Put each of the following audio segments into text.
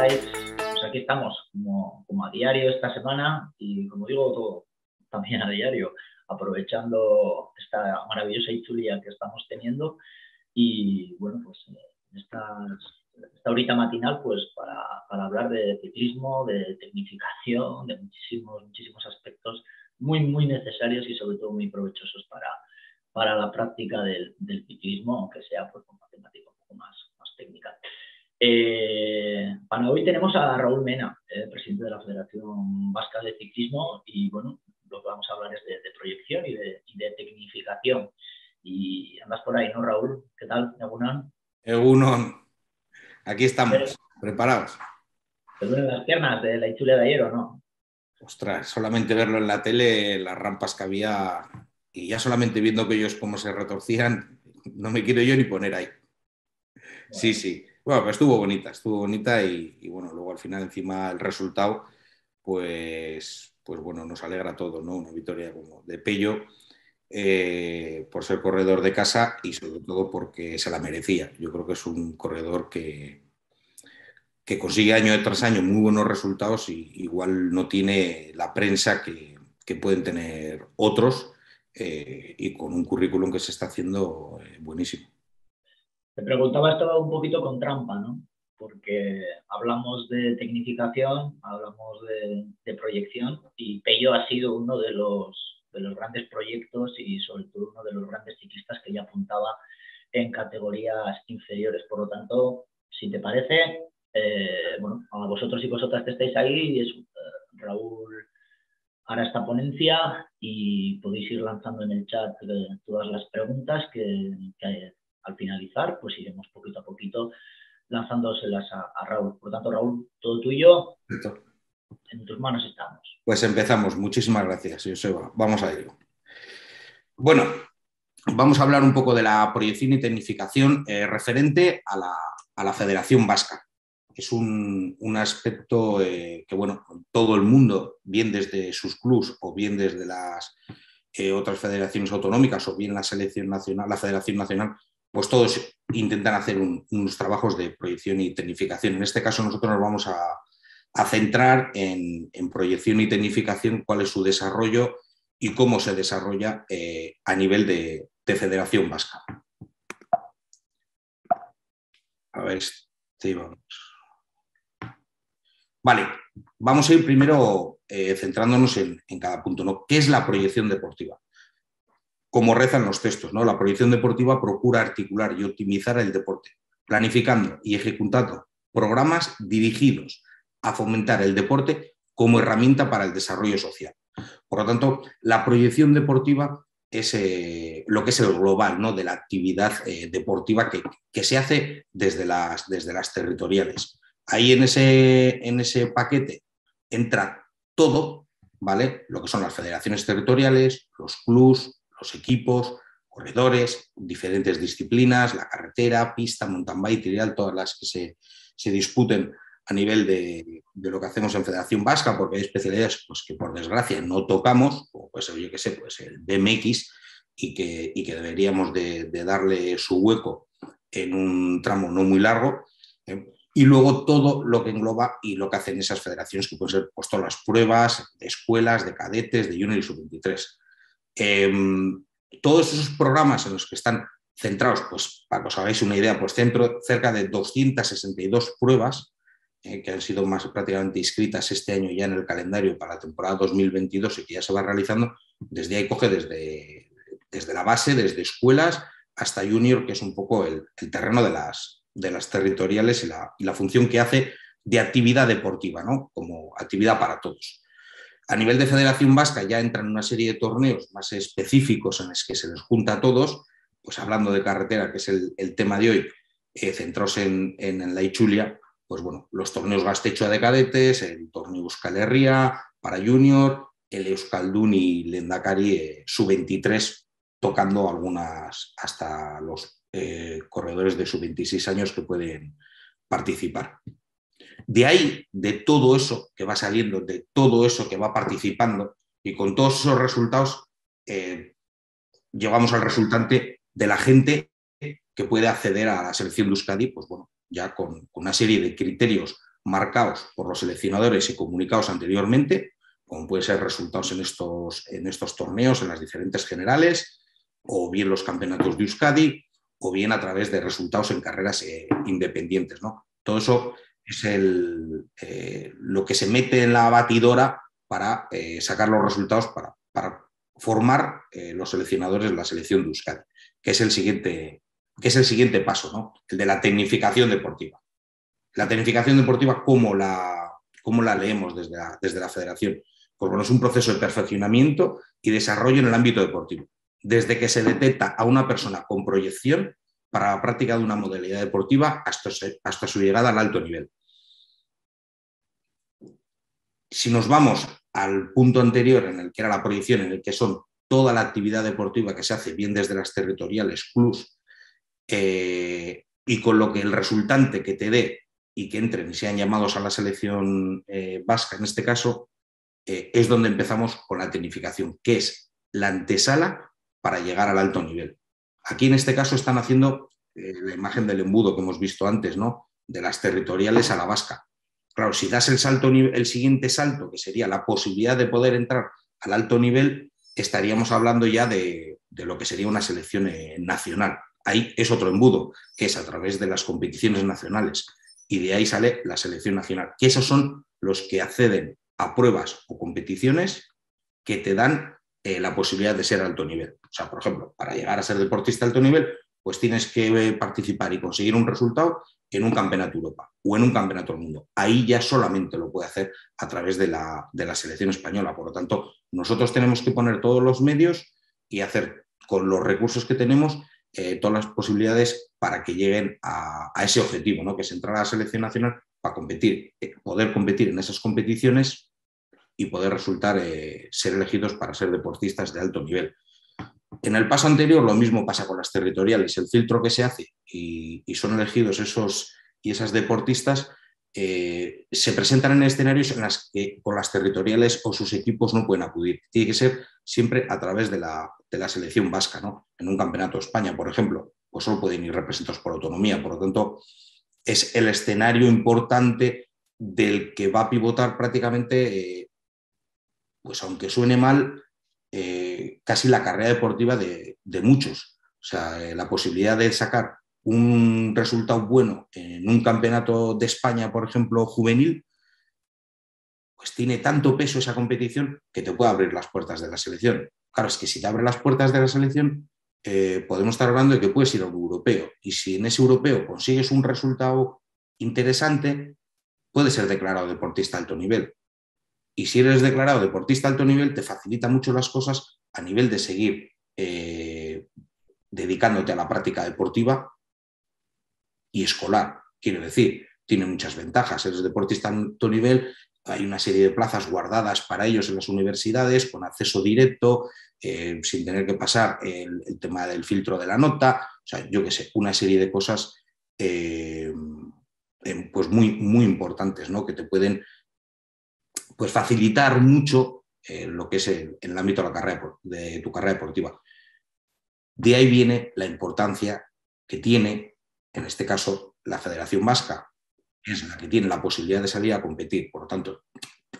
Pues aquí estamos, como, a diario esta semana y como digo, todo, también a diario, aprovechando esta maravillosa Itzulia que estamos teniendo y bueno, pues esta, esta horita matinal pues para, hablar de ciclismo, de tecnificación, de muchísimos, muchísimos aspectos muy, muy necesarios y sobre todo muy provechosos para, para la práctica del, del ciclismo, aunque sea pues, con matemática un poco más, más técnica. Eh, para hoy tenemos a Raúl Mena, eh, presidente de la Federación Vasca de Ciclismo, y bueno, lo que vamos a hablar es de, de proyección y de, y de, tecnificación. Y andas por ahí, ¿no, Raúl? ¿Qué tal, Egunon? Egunon, aquí estamos, Pero, preparados. ¿Te duelen las piernas de la Ichule de ayer o no? Ostras, solamente verlo en la tele, las rampas que había, y ya solamente viendo que ellos cómo se retorcían, no me quiero yo ni poner ahí. Bueno. Sí, sí. Estuvo bonita, estuvo bonita y, bueno, luego al final encima el resultado, pues, pues bueno, nos alegra todo, ¿no? Una victoria como de Pello eh, por ser corredor de casa y sobre todo porque se la merecía. Yo creo que es un corredor que, que consigue año tras año muy buenos resultados y igual no tiene la prensa que, que pueden tener otros eh, y con un currículum que se está haciendo eh, buenísimo. Te preguntaba esto un poquito con trampa, ¿no? Porque hablamos de tecnificación, hablamos de, proyección y Pello ha sido uno de los, de los grandes proyectos y sobre todo uno de los grandes ciclistas que ya apuntaba en categorías inferiores. Por lo tanto, si te parece, eh, bueno, a vosotros y vosotras que estáis ahí, es, eh, Raúl hará esta ponencia y podéis ir lanzando en el chat eh, todas las preguntas que, que al finalizar, pues iremos poquito a poquito lanzándoselas a, a, Raúl. Por lo tanto, Raúl, todo tuyo. Perfecto. En tus manos estamos. Pues empezamos. Muchísimas gracias, Joseba. Vamos a ello. Bueno, vamos a hablar un poco de la proyección y tecnificación eh, referente a la, a la, Federación Vasca. Es un, un aspecto eh, que, bueno, todo el mundo, bien desde sus clubs o bien desde las eh, otras federaciones autonómicas o bien la selección nacional, la Federación Nacional, pues todos intentan hacer un, unos trabajos de proyección y tecnificación. En este caso nosotros nos vamos a, centrar en, proyección y tecnificación, cuál es su desarrollo y cómo se desarrolla eh, a nivel de, de, Federación Vasca. A ver, sí, vamos. Vale, vamos a ir primero eh, centrándonos en, en cada punto. ¿no? ¿Qué es la proyección deportiva? Como rezan los textos. ¿no? La proyección deportiva procura articular y optimizar el deporte, planificando y ejecutando programas dirigidos a fomentar el deporte como herramienta para el desarrollo social. Por lo tanto, la proyección deportiva es eh, lo que es el global ¿no? de la actividad eh, deportiva que, que, se hace desde las, desde las territoriales. Ahí en ese, en ese paquete entra todo, ¿vale? Lo que son las federaciones territoriales, los clubs, los equipos, corredores, diferentes disciplinas, la carretera, pista, mountain bike, trial, todas las que se, se disputen a nivel de, de, lo que hacemos en Federación Vasca, porque hay especialidades pues, que por desgracia no tocamos, o pues yo qué sé, pues el BMX, y que, y que deberíamos de, de, darle su hueco en un tramo no muy largo, ¿eh? y luego todo lo que engloba y lo que hacen esas federaciones, que pueden ser pues, las pruebas de escuelas, de cadetes, de junior y sub-23. Eh, todos esos programas en los que están centrados, pues para que os hagáis una idea, pues centro, cerca de 262 pruebas eh, que han sido más prácticamente inscritas este año ya en el calendario para la temporada 2022 y que ya se va realizando, desde ahí coge desde, desde la base, desde escuelas hasta junior, que es un poco el, el terreno de las, de las territoriales y la, y la, función que hace de actividad deportiva, ¿no? como actividad para todos. A nivel de Federación Vasca ya entran una serie de torneos más específicos en los que se les junta a todos, pues hablando de carretera, que es el, tema de hoy, eh, centrados en, en, en, la Ichulia, pues bueno, los torneos Gastechoa de cadetes, el torneo Euskal Herria para Junior, el Euskaldun y Lendakari eh, sub-23, tocando algunas hasta los eh, corredores de sub-26 años que pueden participar. De ahí, de todo eso que va saliendo, de todo eso que va participando y con todos esos resultados, eh, llegamos al resultante de la gente que puede acceder a la selección de Euskadi, pues bueno, ya con, una serie de criterios marcados por los seleccionadores y comunicados anteriormente, como pueden ser resultados en estos, en estos torneos, en las diferentes generales, o bien los campeonatos de Euskadi, o bien a través de resultados en carreras eh, independientes. ¿no? Todo eso es eh, lo que se mete en la batidora para eh, sacar los resultados, para, para formar los seleccionadores de la selección de Euskadi, que es el siguiente, que es el siguiente paso, ¿no? el de la tecnificación deportiva. La tecnificación deportiva, ¿cómo la, cómo la leemos desde la, desde la federación? Pues bueno, es un proceso de perfeccionamiento y desarrollo en el ámbito deportivo. Desde que se detecta a una persona con proyección para la práctica de una modalidad deportiva hasta, su llegada al alto nivel. Si nos vamos al punto anterior en el que era la proyección, en el que son toda la actividad deportiva que se hace bien desde las territoriales, clubs, eh, y con lo que el resultante que te dé y que entren y sean llamados a la selección eh, vasca en este caso, eh, es donde empezamos con la tecnificación, que es la antesala para llegar al alto nivel. Aquí en este caso están haciendo la imagen del embudo que hemos visto antes, ¿no? De las territoriales a la vasca. Claro, si das el, salto, el siguiente salto, que sería la posibilidad de poder entrar al alto nivel, estaríamos hablando ya de, lo que sería una selección eh, nacional. Ahí es otro embudo, que es a través de las competiciones nacionales. Y de ahí sale la selección nacional, que esos son los que acceden a pruebas o competiciones que te dan eh, la posibilidad de ser alto nivel. O sea, por ejemplo, para llegar a ser deportista alto nivel, pues tienes que eh, participar y conseguir un resultado en un campeonato Europa o en un campeonato del mundo. Ahí ya solamente lo puede hacer a través de la, selección española. Por lo tanto, nosotros tenemos que poner todos los medios y hacer con los recursos que tenemos eh, todas las posibilidades para que lleguen a, ese objetivo, ¿no? que es entrar a la selección nacional para competir, poder competir en esas competiciones y poder resultar ser elegidos para ser deportistas de alto nivel. En el paso anterior lo mismo pasa con las territoriales. El filtro que se hace y, son elegidos esos y esas deportistas eh, se presentan en escenarios en los que con las territoriales o sus equipos no pueden acudir. Tiene que ser siempre a través de la, selección vasca. ¿no? En un campeonato de España, por ejemplo, pues solo pueden ir representados por autonomía. Por lo tanto, es el escenario importante del que va a pivotar prácticamente, eh, pues aunque suene mal, eh, casi la carrera deportiva de, muchos. O sea, eh, la posibilidad de sacar un resultado bueno en un campeonato de España, por ejemplo, juvenil, pues tiene tanto peso esa competición que te puede abrir las puertas de la selección. Claro, es que si te abre las puertas de la selección, eh, podemos estar hablando de que puedes ir a un europeo. Y si en ese europeo consigues un resultado interesante, puedes ser declarado deportista alto nivel. Y si eres declarado deportista alto nivel, te facilita mucho las cosas a nivel de seguir eh, dedicándote a la práctica deportiva y escolar. Quiero decir, tiene muchas ventajas. Eres deportista alto nivel, hay una serie de plazas guardadas para ellos en las universidades, con acceso directo, eh, sin tener que pasar el, tema del filtro de la nota. O sea, yo qué sé, una serie de cosas eh, pues muy, muy importantes, ¿no? Que te pueden pues facilitar mucho eh, lo que es el, el, ámbito de, la carrera, de tu carrera deportiva. De ahí viene la importancia que tiene, en este caso, la Federación Vasca, es la que tiene la posibilidad de salir a competir. Por lo tanto,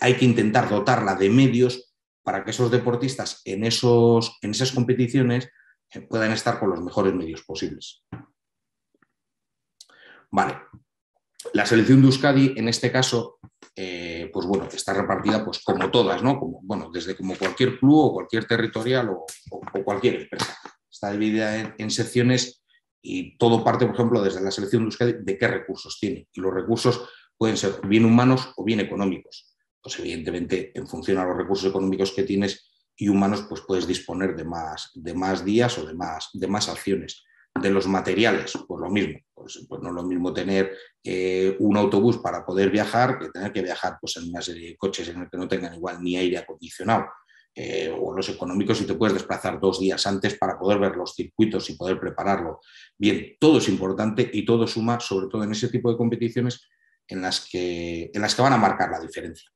hay que intentar dotarla de medios para que esos deportistas en, esos, en esas competiciones eh, puedan estar con los mejores medios posibles. Vale. La selección de Euskadi, en este caso, eh, pues bueno, está repartida pues como todas, ¿no? Como, bueno, desde como cualquier club o cualquier territorial o, cualquier empresa. Está dividida en, secciones y todo parte, por ejemplo, desde la selección de de qué recursos tiene. Y los recursos pueden ser bien humanos o bien económicos. Pues evidentemente, en función a los recursos económicos que tienes y humanos, pues puedes disponer de más, de más días o de más, de más acciones de los materiales, pues lo mismo, pues, pues no es lo mismo tener eh, un autobús para poder viajar que tener que viajar pues, en una serie de coches en el que no tengan igual ni aire acondicionado. Eh, o los económicos si te puedes desplazar dos días antes para poder ver los circuitos y poder prepararlo. Bien, todo es importante y todo suma, sobre todo en ese tipo de competiciones en las que, en las que van a marcar la diferencia.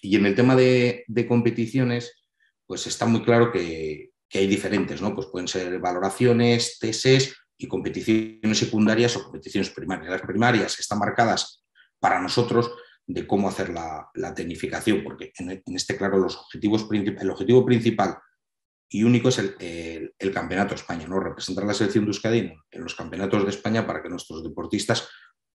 Y en el tema de, de competiciones, pues está muy claro que, que hay diferentes, ¿no? Pues pueden ser valoraciones, tesis y competiciones secundarias o competiciones primarias. Las primarias están marcadas para nosotros de cómo hacer la, tecnificación, porque en, este, claro, los objetivos, el objetivo principal y único es el, Campeonato de España, ¿no? representar la selección de Euskadi en, los campeonatos de España para que nuestros deportistas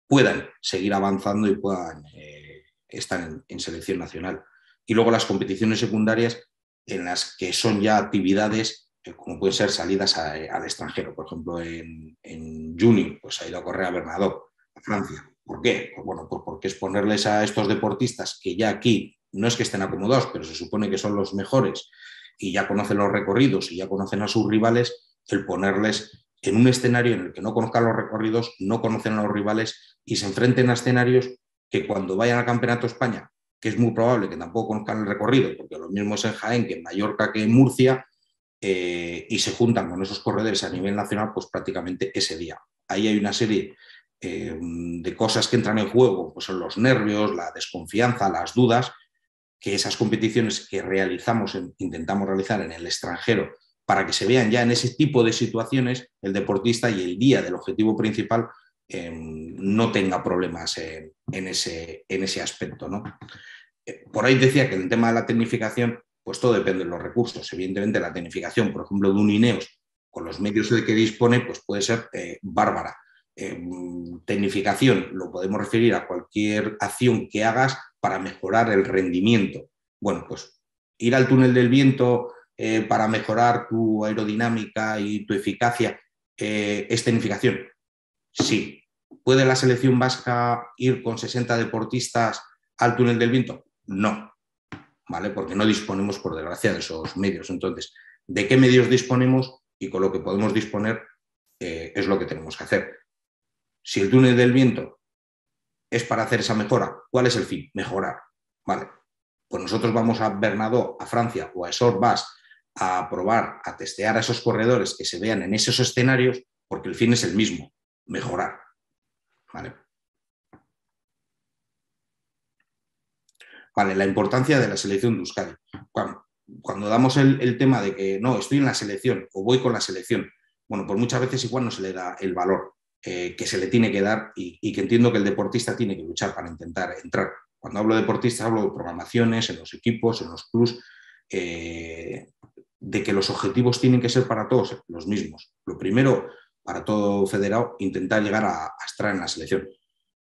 puedan seguir avanzando y puedan eh, estar en, selección nacional. Y luego las competiciones secundarias en las que son ya actividades eh, como pueden ser salidas al extranjero. Por ejemplo, en, en junio pues ha ido a correr a Bernadó, a Francia. ¿Por qué? Pues bueno, pues porque exponerles a estos deportistas que ya aquí no es que estén acomodados, pero se supone que son los mejores y ya conocen los recorridos y ya conocen a sus rivales, el ponerles en un escenario en el que no conozcan los recorridos, no conocen a los rivales y se enfrenten a escenarios que cuando vayan al Campeonato España, que es muy probable que tampoco conozcan el recorrido, porque lo mismo es en Jaén que en Mallorca que en Murcia, eh, y se juntan con esos corredores a nivel nacional, pues prácticamente ese día. Ahí hay una serie eh, de cosas que entran en juego, pues son los nervios, la desconfianza, las dudas, que esas competiciones que realizamos, intentamos realizar en el extranjero, para que se vean ya en ese tipo de situaciones el deportista y el día del objetivo principal em, no tenga problemas en, ese, en ese aspecto. ¿no? Eh, por ahí decía que en el tema de la tecnificación, pues todo depende de los recursos. Evidentemente la tecnificación, por ejemplo, de un INEOS, con los medios de que dispone, pues puede ser eh, bárbara. Em, tecnificación lo podemos referir a cualquier acción que hagas para mejorar el rendimiento. Bueno, pues ir al túnel del viento eh, para mejorar tu aerodinámica y tu eficacia es tecnificación. Sí. ¿Puede la selección vasca ir con 60 deportistas al túnel del viento? No, ¿vale? Porque no disponemos, por desgracia, de esos medios. Entonces, ¿de qué medios disponemos? Y con lo que podemos disponer eh, es lo que tenemos que hacer. Si el túnel del viento es para hacer esa mejora, ¿cuál es el fin? Mejorar. Vale. Pues nosotros vamos a Bernadó, a Francia o a Esorbas a probar, a testear a esos corredores que se vean en esos escenarios, porque el fin es el mismo, mejorar. Vale. Vale, la importancia de la selección de Euskadi. Cuando, damos el, el, tema de que no, estoy en la selección o voy con la selección, bueno, pues muchas veces igual no se le da el valor. Eh, que se le tiene que dar y, que entiendo que el deportista tiene que luchar para intentar entrar. Cuando hablo de deportista hablo de programaciones en los equipos, en los clubs, eh, de que los objetivos tienen que ser para todos los mismos. Lo primero, para todo federado, intentar llegar a, estar en la selección.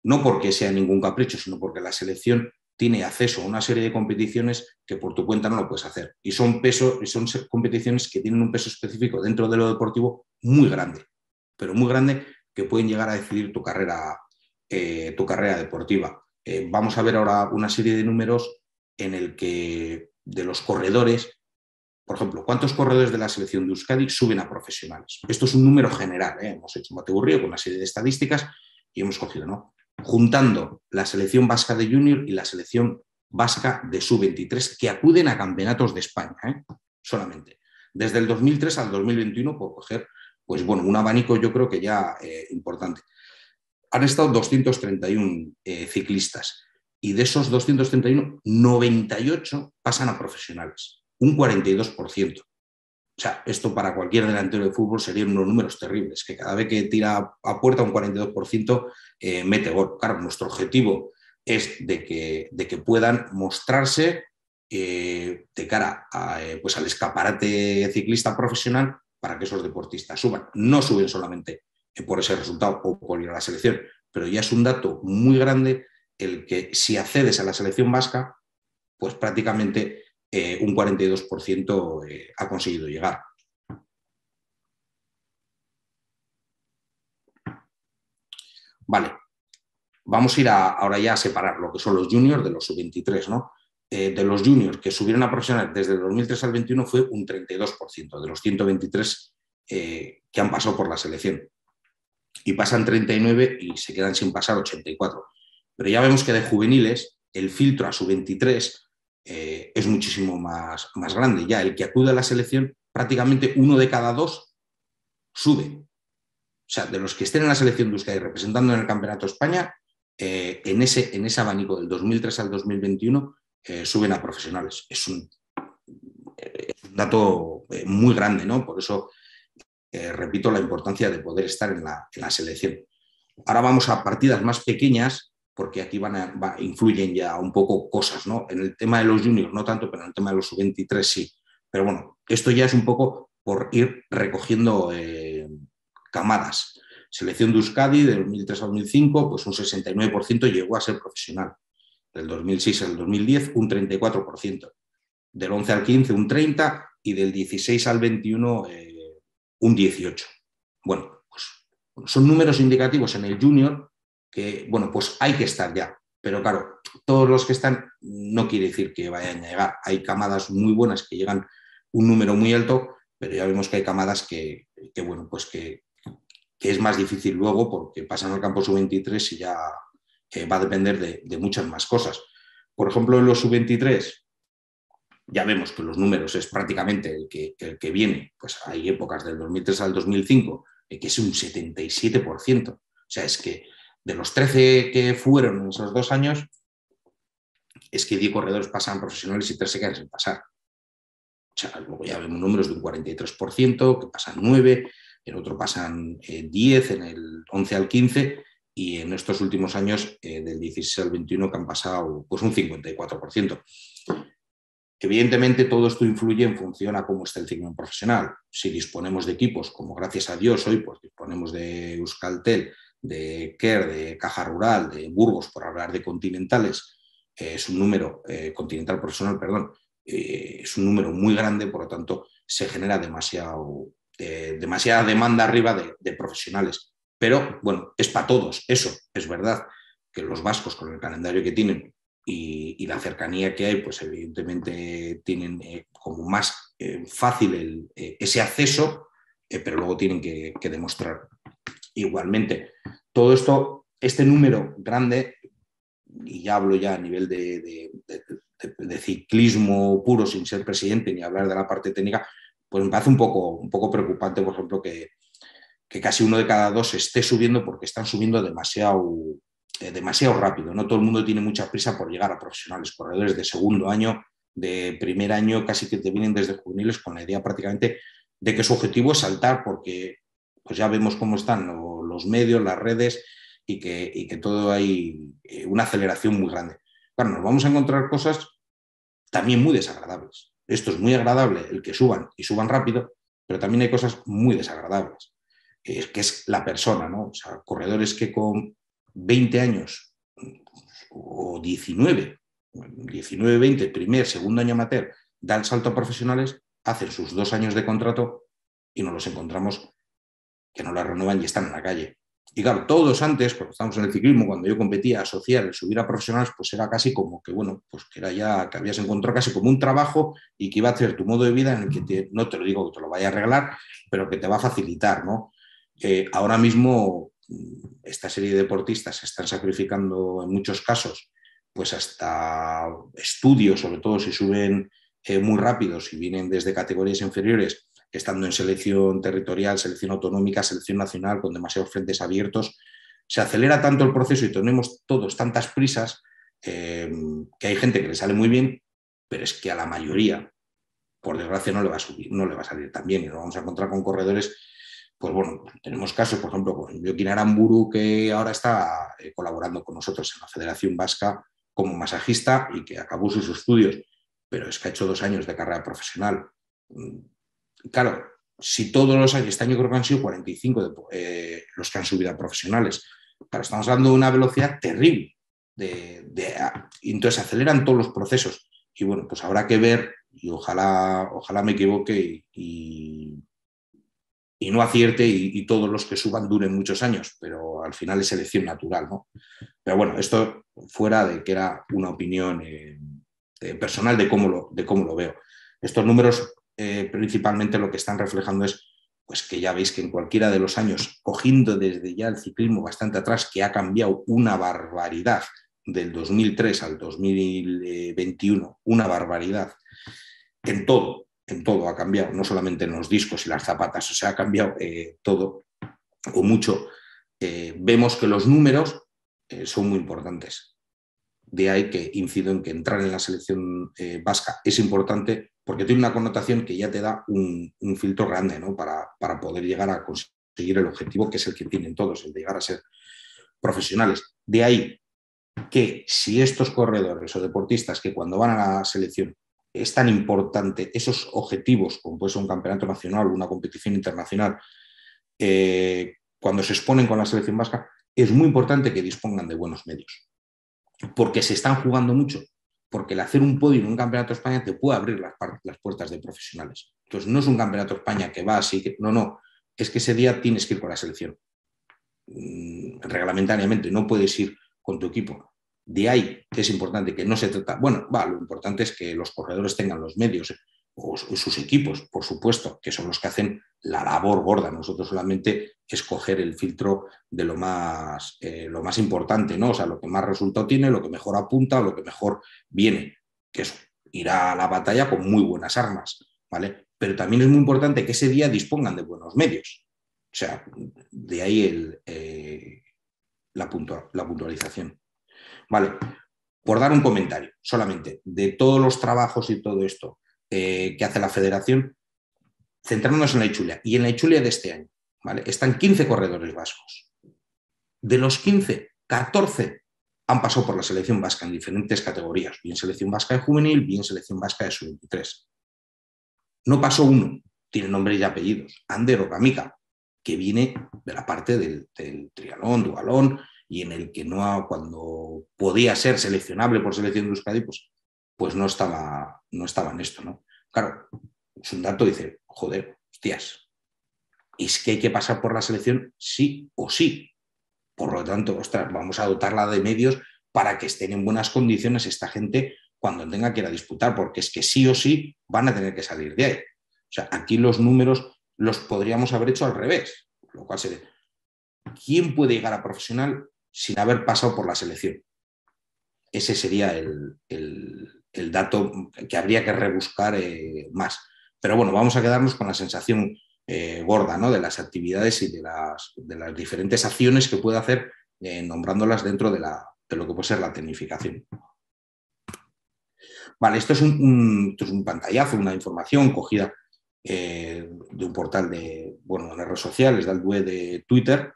No porque sea ningún capricho, sino porque la selección tiene acceso a una serie de competiciones que por tu cuenta no lo puedes hacer. Y son, peso, son competiciones que tienen un peso específico dentro de lo deportivo muy grande, pero muy grande que pueden llegar a decidir tu carrera, eh, tu carrera deportiva. Eh, vamos a ver ahora una serie de números en el que de los corredores, por ejemplo, ¿cuántos corredores de la selección de Euskadi suben a profesionales? Esto es un número general, ¿eh? hemos hecho un bateburrío con una serie de estadísticas y hemos cogido, ¿no? Juntando la selección vasca de junior y la selección vasca de sub-23 que acuden a campeonatos de España, solamente. Desde el 2003 al 2021, por coger pues bueno, un abanico yo creo que ya eh, importante. Han estado 231 eh, ciclistas y de esos 231, 98 pasan a profesionales, un 42%. O sea, esto para cualquier delantero de fútbol serían unos números terribles, que cada vez que tira a puerta un 42% eh, mete gol. Claro, nuestro objetivo es de que, de que puedan mostrarse de cara pues al escaparate ciclista profesional para que esos deportistas suban. No suben solamente por ese resultado o por ir a la selección, pero ya es un dato muy grande el que si accedes a la selección vasca, pues prácticamente un 42% eh, ha conseguido llegar. Vale, vamos a ir ahora ya a separar lo que son los juniors de los sub-23, ¿no? Eh, de los juniors que subieron a profesionales desde el 2003 al 21 fue un 32% de los 123 eh, que han pasado por la selección. Y pasan 39 y se quedan sin pasar 84. Pero ya vemos que de juveniles el filtro a su 23 eh, es muchísimo más, más grande. Ya el que acude a la selección, prácticamente uno de cada dos sube. O sea, de los que estén en la selección de Euskadi representando en el Campeonato España, en, ese, en ese abanico del 2003 al 2021, eh, suben a profesionales. Es un, dato eh, muy grande, ¿no? Por eso eh, repito la importancia de poder estar en la, selección. Ahora vamos a partidas más pequeñas porque aquí van a, influyen ya un poco cosas, ¿no? En el tema de los juniors no tanto, pero en el tema de los sub-23 sí. Pero bueno, esto ya es un poco por ir recogiendo eh, camadas. Selección de Euskadi de 2003 a 2005, pues un 69% llegó a ser profesional. Del 2006 al 2010, un 34%. Del 11 al 15, un 30%, y del 16 al 21, eh, un 18%. Bueno, pues son números indicativos en el junior que, bueno, pues hay que estar ya. Pero claro, todos los que están no quiere decir que vayan a llegar. Hay camadas muy buenas que llegan un número muy alto, pero ya vemos que hay camadas que, bueno, pues que, es más difícil luego porque pasan al campo sub-23 y ya va a depender de, muchas más cosas. Por ejemplo, en los sub-23 ya vemos que los números es prácticamente el que, el que viene, pues hay épocas del 2003 al 2005 que es un 77%. O sea, es que de los 13 que fueron en esos dos años, es que 10 corredores pasan profesionales y 3 se quedan sin pasar. O sea, luego ya vemos números de un 43%, que pasan 9, en otro pasan 10, eh, en el 11 al 15, y en estos últimos años, eh, del 16 al 21, que han pasado pues un 54%. Evidentemente, todo esto influye en función a cómo está el ciclo profesional. Si disponemos de equipos, como gracias a Dios hoy, pues disponemos de Euskaltel, de KER, de Caja Rural, de Burgos, por hablar de continentales, eh, es un número, continental profesional, perdón, eh, es un número muy grande, por lo tanto se genera demasiado, eh, demasiada demanda arriba de, profesionales. Pero bueno, es para todos, eso es verdad, que los vascos con el calendario que tienen y, la cercanía que hay, pues evidentemente tienen eh, como más fácil ese acceso, pero luego tienen que, demostrar igualmente. Todo esto, este número grande, y ya hablo ya a nivel de ciclismo puro sin ser presidente ni hablar de la parte técnica, pues me parece un poco, un poco preocupante, por ejemplo, que, casi uno de cada dos esté subiendo porque están subiendo demasiado, eh, demasiado rápido. No todo el mundo tiene mucha prisa por llegar a profesionales, corredores de segundo año, de primer año, casi que te vienen desde juveniles con la idea prácticamente de que su objetivo es saltar porque pues ya vemos cómo están los medios, las redes y que, y que todo hay eh, una aceleración muy grande. Claro, nos vamos a encontrar cosas también muy desagradables. Esto es muy agradable, el que suban y suban rápido, pero también hay cosas muy desagradables, que es, la persona, ¿no? O sea, corredores que con 20 años o 19, 19, 20, primer, segundo año amateur, dan salto a profesionales, hacen sus dos años de contrato y nos los encontramos que no la renuevan y están en la calle. Y claro, todos antes, cuando estábamos en el ciclismo, cuando yo competía, asociar el subir a profesionales, pues era casi como que, bueno, pues que era ya que habías encontrado casi como un trabajo y que iba a ser tu modo de vida en el que no te lo digo que te lo vaya a arreglar, pero que te va a facilitar, ¿no? Eh, ahora mismo mm, esta serie de deportistas se están sacrificando en muchos casos, pues hasta estudios, sobre todo si suben eh, muy rápido, si vienen desde categorías inferiores, estando en selección territorial, selección autonómica, selección nacional, con demasiados frentes abiertos, se acelera tanto el proceso y tenemos todos tantas prisas eh, que hay gente que le sale muy bien, pero es que a la mayoría, por desgracia, no le va a subir, no le va a salir tan bien y nos vamos a encontrar con corredores. Pues bueno, tenemos casos, por ejemplo, con Joaquín Aramburu, que ahora está eh, colaborando con nosotros en la Federación Vasca como masajista y que acabó sus estudios, pero es que ha hecho dos años de carrera profesional claro, si todos los años, este año creo que han sido 45 eh, los que han subido a profesionales, pero estamos hablando de una velocidad terrible. De, entonces aceleran todos los procesos. Y bueno, pues habrá que ver, y ojalá, ojalá me equivoque y, no acierte y, todos los que suban duren muchos años, pero al final es selección natural, ¿no? Pero bueno, esto fuera de que era una opinión eh, personal de de cómo lo veo. Estos números eh, principalmente lo que están reflejando es pues que ya veis que en cualquiera de los años, cogiendo desde ya el ciclismo bastante atrás, que ha cambiado una barbaridad del 2003 al 2021, una barbaridad en todo, en todo ha cambiado, no solamente en los discos y las zapatas, o sea, ha cambiado eh, todo o mucho. Eh, vemos que los números son muy importantes. De ahí que incido en que entrar en la selección vasca es importante porque tiene una connotación que ya te da un, filtro grande ¿no? para, poder llegar a conseguir el objetivo que es el que tienen todos, el de llegar a ser profesionales. De ahí que si estos corredores o deportistas que cuando van a la selección es tan importante esos objetivos, como puede ser un campeonato nacional una competición internacional, eh, cuando se exponen con la selección vasca, es muy importante que dispongan de buenos medios, porque se están jugando mucho, porque el hacer un podio en un campeonato de España te puede abrir las, puertas de profesionales. Entonces, no es un campeonato de España que va así, no, no, es que ese día tienes que ir con la selección, mm, reglamentariamente, no puedes ir con tu equipo. De ahí es importante que no se trata, bueno, va, lo importante es que los corredores tengan los medios o sus equipos, por supuesto, que son los que hacen la labor gorda. Nosotros solamente escoger el filtro de lo más, eh, lo más importante, ¿no? O sea, lo que más resultado tiene, lo que mejor apunta, lo que mejor viene, que es ir a la batalla con muy buenas armas, ¿vale? Pero también es muy importante que ese día dispongan de buenos medios. O sea, de ahí eh, la, la puntualización. Vale, por dar un comentario solamente de todos los trabajos y todo esto eh, que hace la federación, centrándonos en la Ichulia. Y en la Ichulia de este año, ¿vale? Están 15 corredores vascos. De los 15, 14 han pasado por la selección vasca en diferentes categorías, bien selección vasca de juvenil, bien selección vasca de sub-23. No pasó uno, tiene nombre y apellidos, Ander Kamika, que viene de la parte del, del trialón, dualón, y en el que no, cuando podía ser seleccionable por selección de Euskadi, pues, pues no, estaba, no estaba en esto. ¿no? Claro, es un dato, dice, joder, hostias, es que hay que pasar por la selección sí o sí. Por lo tanto, ostras, vamos a dotarla de medios para que estén en buenas condiciones esta gente cuando tenga que ir a disputar, porque es que sí o sí van a tener que salir de ahí. O sea, aquí los números los podríamos haber hecho al revés, lo cual sería, ¿quién puede llegar a profesional sin haber pasado por la selección. Ese sería el, dato que habría que rebuscar eh, más. Pero bueno, vamos a quedarnos con la sensación eh, gorda ¿no? de las actividades y de las, de diferentes acciones que puede hacer eh, nombrándolas dentro de, la, de, lo que puede ser la tecnificación. Vale, esto es un, un pantallazo, una información cogida de un portal de, bueno, en redes sociales, del web de Twitter,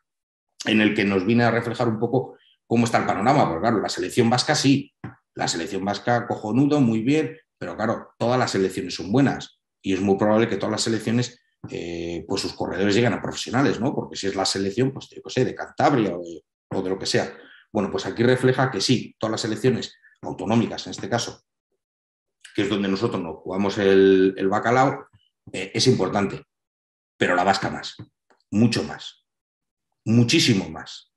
en el que nos viene a reflejar un poco cómo está el panorama, porque claro, la selección vasca sí, la selección vasca cojonudo, muy bien, pero claro, todas las selecciones son buenas y es muy probable que todas las selecciones, eh, pues sus corredores lleguen a profesionales, ¿no? Porque si es la selección, pues yo sé, de Cantabria o de, lo que sea. Bueno, pues aquí refleja que sí, todas las selecciones autonómicas, en este caso, que es donde nosotros nos jugamos el, bacalao, eh, es importante, pero la vasca más, mucho más muchísimo más.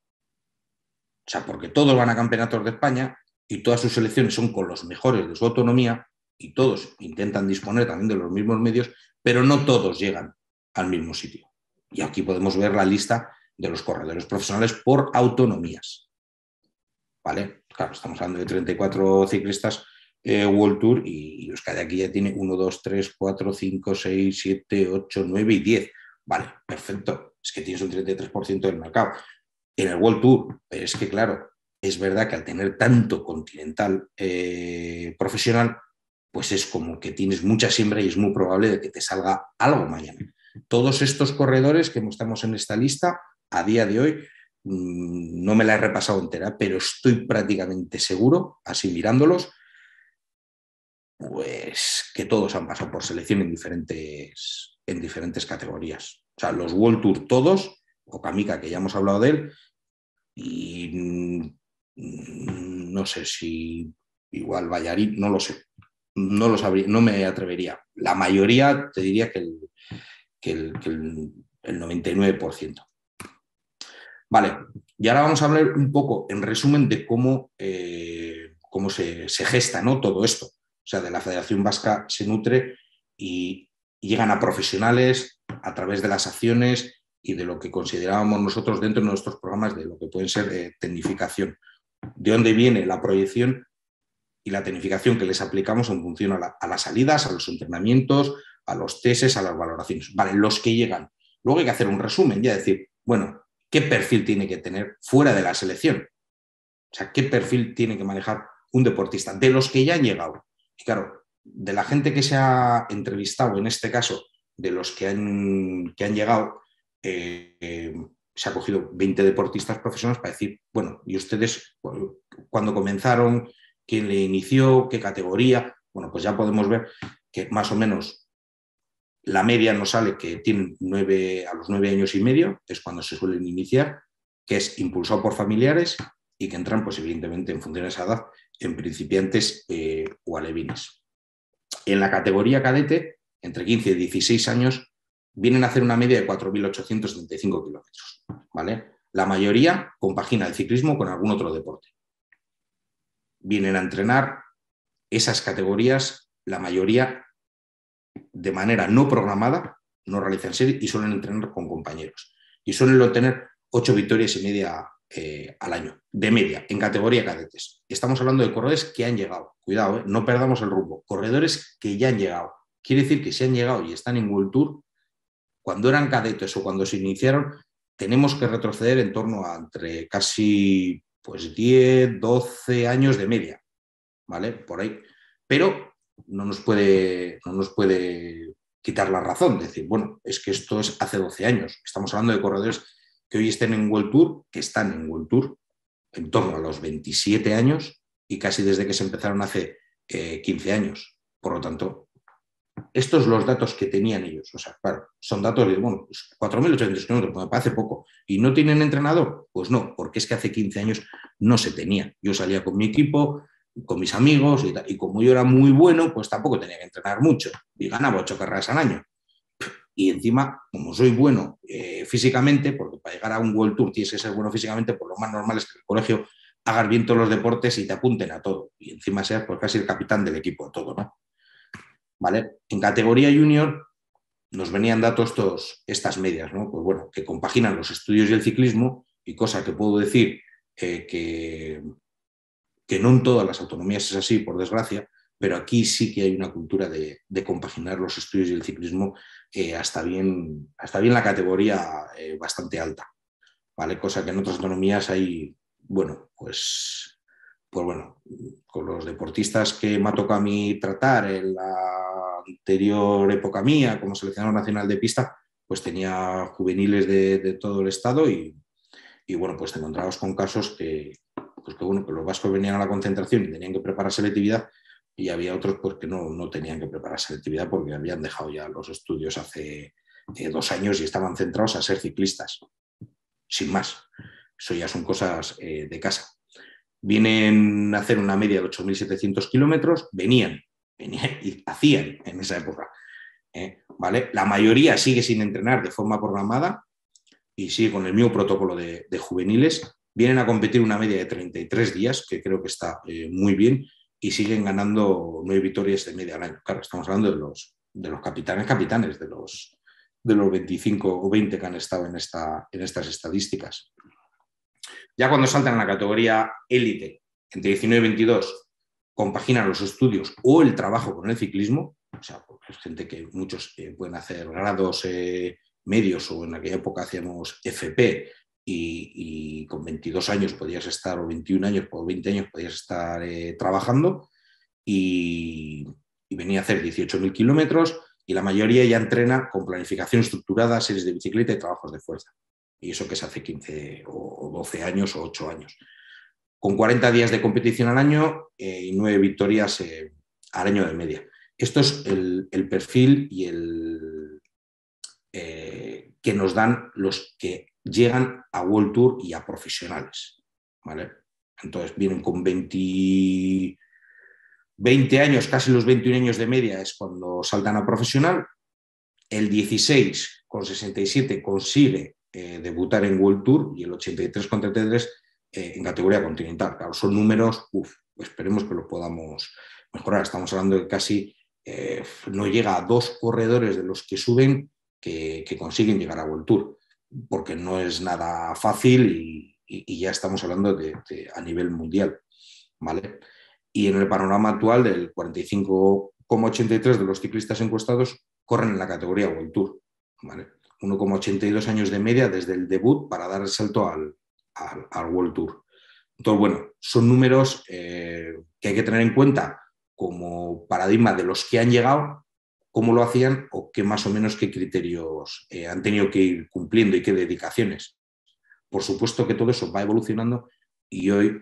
O sea, porque todos van a campeonatos de España y todas sus selecciones son con los mejores de su autonomía y todos intentan disponer también de los mismos medios, pero no todos llegan al mismo sitio. Y aquí podemos ver la lista de los corredores profesionales por autonomías. ¿Vale? Claro, estamos hablando de 34 ciclistas eh, World Tour y, Euskadi aquí ya tiene 1, 2, 3, 4, 5, 6, 7, 8, 9 y 10. Vale, perfecto es que tienes un 33% del mercado. En el World Tour, es que claro, es verdad que al tener tanto continental eh, profesional, pues es como que tienes mucha siembra y es muy probable de que te salga algo mañana. Todos estos corredores que estamos en esta lista, a día de hoy, mm, no me la he repasado entera, pero estoy prácticamente seguro, así mirándolos, pues que todos han pasado por selección en diferentes, en diferentes categorías. O sea, los World Tour todos, o Kamika, que ya hemos hablado de él, y mm, no sé si igual Vallarín, no lo sé, no lo sabría, no me atrevería. La mayoría te diría que el, que el, 99%. Vale, y ahora vamos a hablar un poco, en resumen, de cómo, eh, cómo se, gesta ¿no? todo esto. O sea, de la Federación Vasca se nutre y, llegan a profesionales a través de las acciones y de lo que considerábamos nosotros dentro de nuestros programas de lo que pueden ser de tecnificación. De dónde viene la proyección y la tecnificación que les aplicamos en función a, las salidas, a los entrenamientos, a los tests, a las valoraciones. Vale, los que llegan. Luego hay que hacer un resumen y decir, bueno, ¿qué perfil tiene que tener fuera de la selección? O sea, ¿qué perfil tiene que manejar un deportista? De los que ya han llegado. Y claro, de la gente que se ha entrevistado, en este caso, de los que han, que han llegado, eh, se ha cogido 20 deportistas profesionales para decir, bueno, ¿y ustedes cuando comenzaron? ¿Quién le inició? ¿Qué categoría? Bueno, pues ya podemos ver que más o menos la media nos sale que tienen nueve, a los nueve años y medio, es cuando se suelen iniciar, que es impulsado por familiares y que entran, pues evidentemente, en función de esa edad, en principiantes eh, o alevines. En la categoría cadete, entre 15 y 16 años, vienen a hacer una media de 4.875 kilómetros. ¿vale? La mayoría compagina el ciclismo con algún otro deporte. Vienen a entrenar esas categorías, la mayoría de manera no programada, no realizan serie y suelen entrenar con compañeros. Y suelen obtener ocho victorias y media eh, al año, de media, en categoría cadetes. Estamos hablando de corredores que han llegado. Cuidado, eh, no perdamos el rumbo. Corredores que ya han llegado. Quiere decir que si han llegado y están en World Tour, cuando eran cadetes o cuando se iniciaron, tenemos que retroceder en torno a entre casi pues 10, 12 años de media, ¿vale? Por ahí. Pero no nos puede, no nos puede quitar la razón, decir, bueno, es que esto es hace 12 años. Estamos hablando de corredores que hoy estén en World Tour, que están en World Tour en torno a los 27 años y casi desde que se empezaron hace 15 eh, años. Por lo tanto, estos los datos que tenían ellos. O sea, claro, son datos de, bueno, 4.800 pues, kilómetros, me parece poco. ¿Y no tienen entrenador? Pues no, porque es que hace 15 años no se tenía. Yo salía con mi equipo, con mis amigos, y, como yo era muy bueno, pues tampoco tenía que entrenar mucho. Y ganaba ocho carreras al año. Y encima, como soy bueno eh, físicamente, porque para llegar a un World Tour tienes que ser bueno físicamente, pues lo más normal es que el colegio hagas bien todos los deportes y te apunten a todo. Y encima seas pues, casi el capitán del equipo, todo, ¿no? En categoría junior nos venían datos todos estas medias, ¿no? Pues bueno, que compaginan los estudios y el ciclismo, y cosa que puedo decir eh, que, que no en todas las autonomías es así, por desgracia, pero aquí sí que hay una cultura de, compaginar los estudios y el ciclismo eh, hasta, bien, hasta bien la categoría eh, bastante alta, ¿vale? Cosa que en otras autonomías hay, bueno, pues pues bueno, con los deportistas que me ha tocado a mí tratar en la anterior época mía como seleccionador nacional de pista, pues tenía juveniles de, todo el estado y, bueno, pues te encontrabas con casos que, pues que, bueno, que los vascos venían a la concentración y tenían que preparar selectividad y había otros pues, que no, no tenían que preparar selectividad porque habían dejado ya los estudios hace eh, dos años y estaban centrados a ser ciclistas, sin más. Eso ya son cosas eh, de casa vienen a hacer una media de 8.700 kilómetros, venían, y hacían en esa época. ¿eh? ¿vale? La mayoría sigue sin entrenar de forma programada y sigue con el mismo protocolo de, juveniles. Vienen a competir una media de 33 días, que creo que está eh, muy bien, y siguen ganando nueve victorias de media al año. Claro, estamos hablando de los, de los capitanes, capitanes, de los, de los 25 o 20 que han estado en, esta, en estas estadísticas. Ya cuando saltan a la categoría élite, entre 19 y 22, compaginan los estudios o el trabajo con el ciclismo, o sea, es gente que muchos eh, pueden hacer grados eh, medios o en aquella época hacíamos FP y, con 22 años podías estar, o 21 años, o 20 años podías estar eh, trabajando y, y, venía a hacer 18.000 kilómetros y la mayoría ya entrena con planificación estructurada, series de bicicleta y trabajos de fuerza y eso que es hace 15 o 12 años o 8 años. Con 40 días de competición al año eh, y 9 victorias eh, al año de media. Esto es el, perfil y el eh, que nos dan los que llegan a World Tour y a profesionales. Entonces vienen con 20, 20 años, casi los 21 años de media es cuando saltan a profesional. El 16 con 67 consigue eh, debutar en World Tour y el 83 con 33 eh, en categoría continental. Claro, son números, uf, esperemos que lo podamos mejorar. Estamos hablando de casi, eh, no llega a dos corredores de los que suben que, consiguen llegar a World Tour, porque no es nada fácil y, ya estamos hablando de, a nivel mundial. ¿vale? Y en el panorama actual del 45,83 de los ciclistas encuestados corren en la categoría World Tour. ¿vale? 1,82 años de media desde el debut para dar el salto al, World Tour. Entonces, bueno, son números eh, que hay que tener en cuenta como paradigma de los que han llegado, cómo lo hacían o qué más o menos qué criterios eh, han tenido que ir cumpliendo y qué dedicaciones. por supuesto que todo eso va evolucionando y hoy,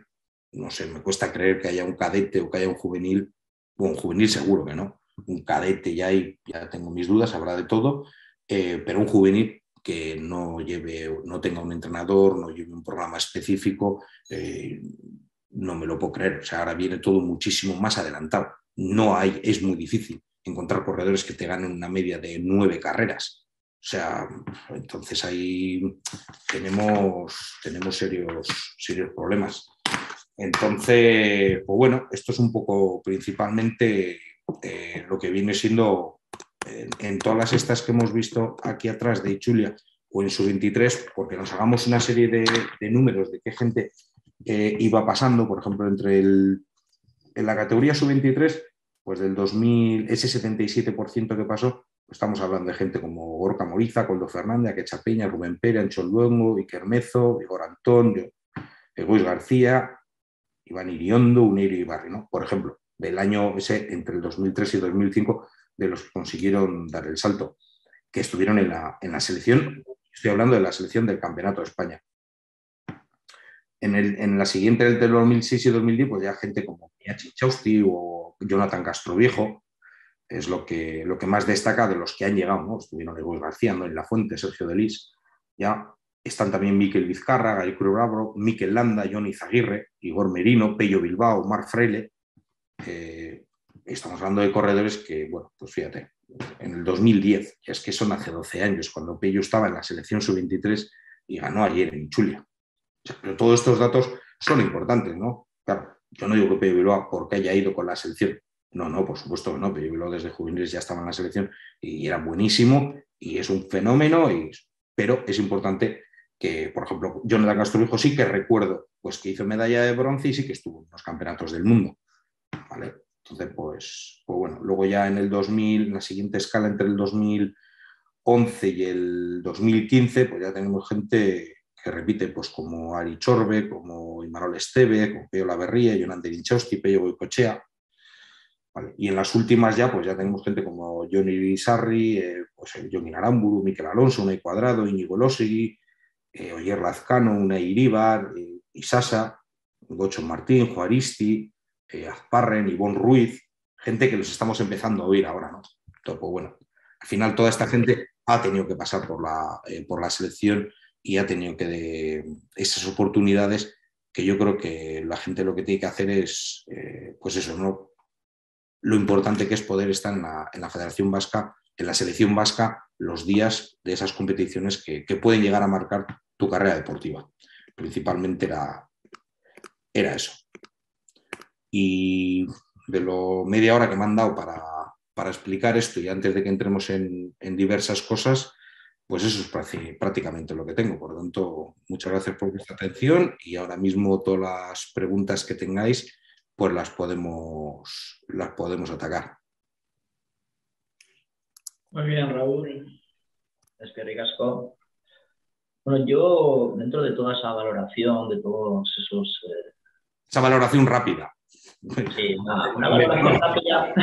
no sé, me cuesta creer que haya un cadete o que haya un juvenil, un juvenil seguro que no, un cadete ya hay, ya tengo mis dudas, habrá de todo, eh, pero un juvenil que no lleve, no tenga un entrenador, no lleve un programa específico, eh, no me lo puedo creer. O sea, ahora viene todo muchísimo más adelantado. No hay, es muy difícil encontrar corredores que te ganen una media de nueve carreras. O sea, entonces ahí tenemos, tenemos serios, serios problemas. Entonces, pues bueno, esto es un poco principalmente eh, lo que viene siendo en, todas las estas que hemos visto aquí atrás de Ichulia o en su 23, porque nos hagamos una serie de, números de qué gente eh, iba pasando, por ejemplo, entre el, en la categoría sub-23, pues del 2000, ese 77% que pasó, pues estamos hablando de gente como Gorka Moriza, Coldo Fernández, Aquecha Peña, Rubén Pérez, Ancho Luengo, Iker Mezo, Igor Antón, Egois García, Iván Iriondo, Uneiro Ibarri, ¿no? Por ejemplo, del año ese, entre el 2003 y 2005, de los que consiguieron dar el salto, que estuvieron en la, en la selección, estoy hablando de la selección del Campeonato de España. En, el, en, la siguiente del 2006 y 2010, pues ya gente como Miachi Chausti o Jonathan Castro Viejo, es lo que, lo que más destaca de los que han llegado. Estuvieron Egois García, ¿no? En La Fuente, Sergio Delis, ya están también Miquel Vizcarra, Gael Bravo, Miquel Landa, Johnny Zaguirre, Igor Merino, Pello Bilbao, Marc Freile, eh, estamos hablando de corredores que, bueno, pues fíjate, en el 2010, ya es que son hace 12 años, cuando Pello estaba en la selección sub-23 y ganó ayer en Chulia. pero todos estos datos son importantes, ¿no? Claro, yo no digo que Pello Bilbao porque haya ido con la selección. No, no, por supuesto que no. Pello Bilbao desde juveniles ya estaba en la selección y era buenísimo y es un fenómeno, y, pero es importante que, por ejemplo, Jonathan Castro sí que recuerdo pues, que hizo medalla de bronce y sí que estuvo en los campeonatos del mundo. ¿vale? Entonces, pues, pues, bueno, luego ya en el 2000, la siguiente escala entre el 2011 y el 2015, pues ya tenemos gente que repite, pues como Ari Chorbe, como Imanol Esteve, como Peo Laverría, Jonan Derinchowski, Peyo Boicochea. Y en las últimas ya, pues ya tenemos gente como Johnny Sarri, eh, pues Johnny Aramburu, Miquel Alonso, Unai Cuadrado, Íñigo Losegui, eh, Oyer Lazcano, Unai Iríbar, eh, Isasa, Gocho Martín, Juaristi, eh, Azparren, Ivonne Ruiz, gente que los estamos empezando a oír ahora, ¿no? Entonces, pues bueno, al final toda esta gente ha tenido que pasar por la, eh, por la selección y ha tenido que de esas oportunidades que yo creo que la gente lo que tiene que hacer es, eh, pues eso, ¿no? Lo importante que es poder estar en la, Federación Vasca, en la selección vasca, los días de esas competiciones que, pueden llegar a marcar tu carrera deportiva. Principalmente era, era eso. Y de lo media hora que me han dado para, explicar esto y antes de que entremos en, diversas cosas, pues eso es prácticamente lo que tengo. Por lo tanto, muchas gracias por vuestra atención y ahora mismo todas las preguntas que tengáis, pues las podemos, las podemos atacar. Muy bien, Raúl. Es que ricasco. Bueno, yo, dentro de toda esa valoración, de todos esos... Eh, esa valoración rápida. Sí, una, rápida.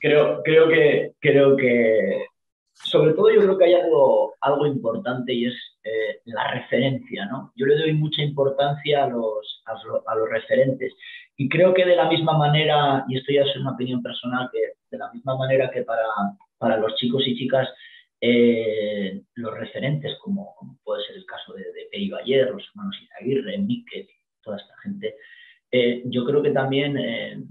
creo, creo, que, creo que, sobre todo yo creo que hay algo, algo importante y es eh, la referencia, ¿no? Yo le doy mucha importancia a los, a, los referentes y creo que de la misma manera, y esto ya es una opinión personal, que de la misma manera que para, para los chicos y chicas eh, los referentes, como, puede ser el caso de, de Pei Bayer, los hermanos Izaguirre, Miquel, toda esta gente. Eh, yo creo que también, eh,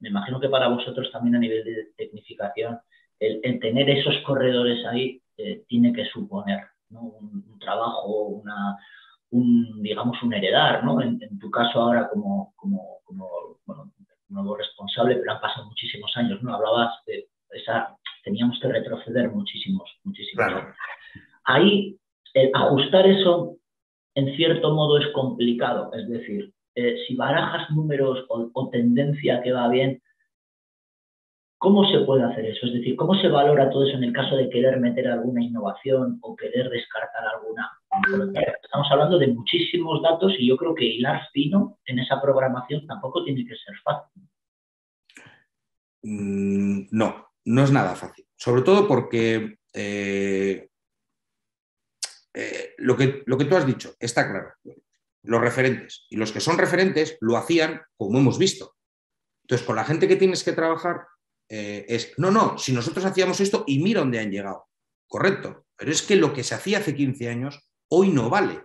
me imagino que para vosotros también a nivel de tecnificación, el, tener esos corredores ahí eh, tiene que suponer un, trabajo, una, un, digamos, un heredar. ¿no? En, tu caso ahora como, como, como bueno, nuevo responsable, pero han pasado muchísimos años, ¿no? Hablabas de esa, teníamos que retroceder muchísimos, muchísimos. Ahí, ajustar eso en cierto modo es complicado. Es decir, eh, si barajas números o, tendencia que va bien, ¿cómo se puede hacer eso? Es decir, ¿cómo se valora todo eso en el caso de querer meter alguna innovación o querer descartar alguna? Estamos hablando de muchísimos datos y yo creo que hilar fino en esa programación tampoco tiene que ser fácil. Mm, no, no es nada fácil. Sobre todo porque eh, eh, lo, que, lo que tú has dicho está claro. Los referentes y los que son referentes lo hacían como hemos visto. Entonces, con la gente que tienes que trabajar eh, es, no, no, si nosotros hacíamos esto y mira dónde han llegado. Correcto, pero es que lo que se hacía hace 15 años hoy no vale.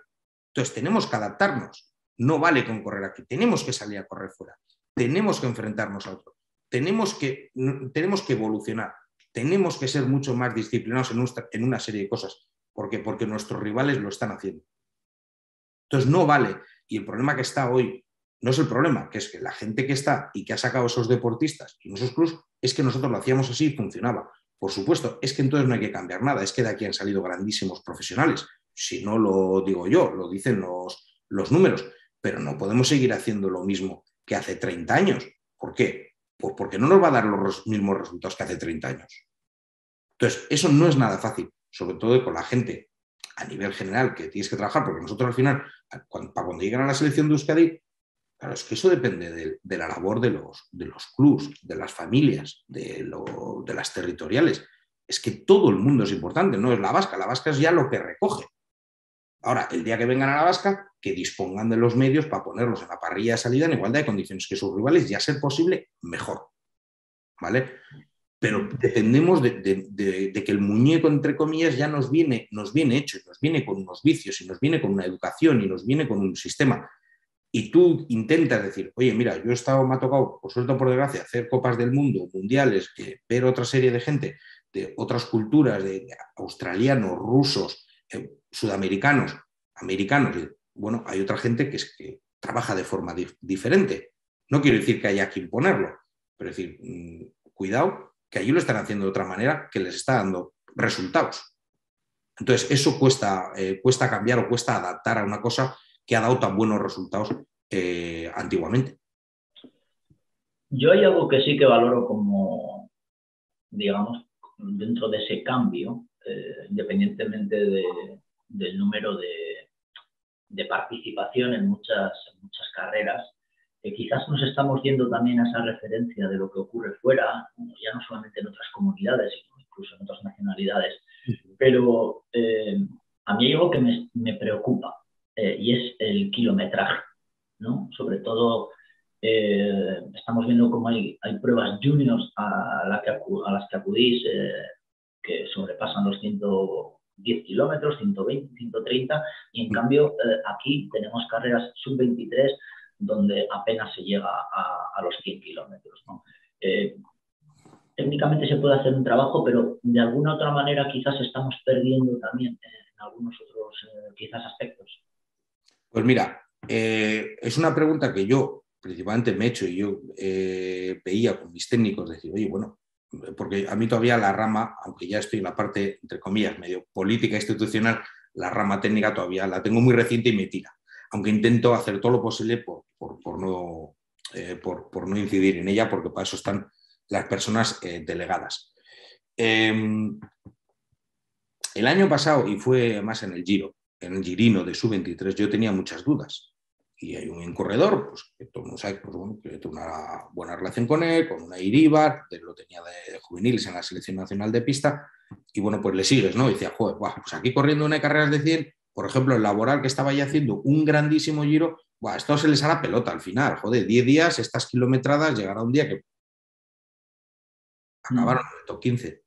Entonces, tenemos que adaptarnos. No vale con correr aquí, tenemos que salir a correr fuera, tenemos que enfrentarnos a otro, tenemos que, tenemos que evolucionar, tenemos que ser mucho más disciplinados en, en una serie de cosas. ¿Por qué? Porque nuestros rivales lo están haciendo. Entonces, no vale. Y el problema que está hoy no es el problema, que es que la gente que está y que ha sacado esos deportistas y esos clubs, es que nosotros lo hacíamos así y funcionaba. Por supuesto, es que entonces no hay que cambiar nada, es que de aquí han salido grandísimos profesionales. Si no lo digo yo, lo dicen los, los números, pero no podemos seguir haciendo lo mismo que hace 30 años. ¿Por qué? Pues porque no nos va a dar los mismos resultados que hace 30 años. Entonces, eso no es nada fácil, sobre todo con la gente a nivel general que tienes que trabajar, porque nosotros al final, para cuando llegan a la selección de Euskadi, claro, es que eso depende de, la labor de los, de los clubs, de las familias, de, de las territoriales. Es que todo el mundo es importante, no es la vasca, la vasca es ya lo que recoge. Ahora, el día que vengan a la vasca, que dispongan de los medios para ponerlos en la parrilla de salida en igualdad de condiciones que sus rivales y a ser posible mejor. ¿Vale? Pero dependemos de, que el muñeco, entre comillas, ya nos viene, nos viene hecho, nos viene con unos vicios, y nos viene con una educación, y nos viene con un sistema. Y tú intentas decir, oye, mira, yo he estado, me ha tocado, por suerte por desgracia, hacer copas del mundo, mundiales, ver otra serie de gente de otras culturas, de australianos, rusos, eh, sudamericanos, americanos. bueno, hay otra gente que, es, que trabaja de forma diferente. No quiero decir que haya que imponerlo, pero decir, mm, cuidado que allí lo están haciendo de otra manera que les está dando resultados. Entonces, eso cuesta, eh, cuesta cambiar o cuesta adaptar a una cosa que ha dado tan buenos resultados eh, antiguamente. Yo hay algo que sí que valoro como, digamos, dentro de ese cambio, eh, independientemente del número de, participación en muchas, muchas carreras, quizás nos estamos yendo también a esa referencia de lo que ocurre fuera, ya no solamente en otras comunidades, sino incluso en otras nacionalidades. Pero eh, a mí hay algo que me, preocupa eh, y es el kilometraje, ¿no? Sobre todo eh, estamos viendo cómo hay, hay pruebas juniors a, la que, a las que acudís que sobrepasan los 110 kilómetros, 120, 130, y en cambio aquí tenemos carreras sub-23 donde apenas se llega a, los 100 kilómetros. Eh, técnicamente se puede hacer un trabajo, pero de alguna otra manera quizás estamos perdiendo también en algunos otros eh, quizás aspectos. Pues mira, eh, es una pregunta que yo principalmente me he hecho y yo veía con mis técnicos decir, oye, bueno, porque a mí todavía la rama, aunque ya estoy en la parte, entre comillas, medio política institucional, la rama técnica todavía la tengo muy reciente y me tira aunque intento hacer todo lo posible por, no, eh, por, no, incidir en ella, porque para eso están las personas eh, delegadas. Em, el año pasado, y fue más en el Giro, en el Girino de Sub-23, yo tenía muchas dudas. Y hay un corredor, pues, que todo el mundo sabe, pues, que tengo una buena relación con él, con una Iribar, lo tenía de, juveniles en la selección nacional de pista, y bueno, pues le sigues, ¿no? Y decía, joder, pues aquí corriendo una de carreras de 100, por ejemplo, el laboral que estaba ya haciendo un grandísimo giro, esto se les hará pelota al final, joder, 10 días, estas kilometradas, llegará un día que acabaron en el top 15.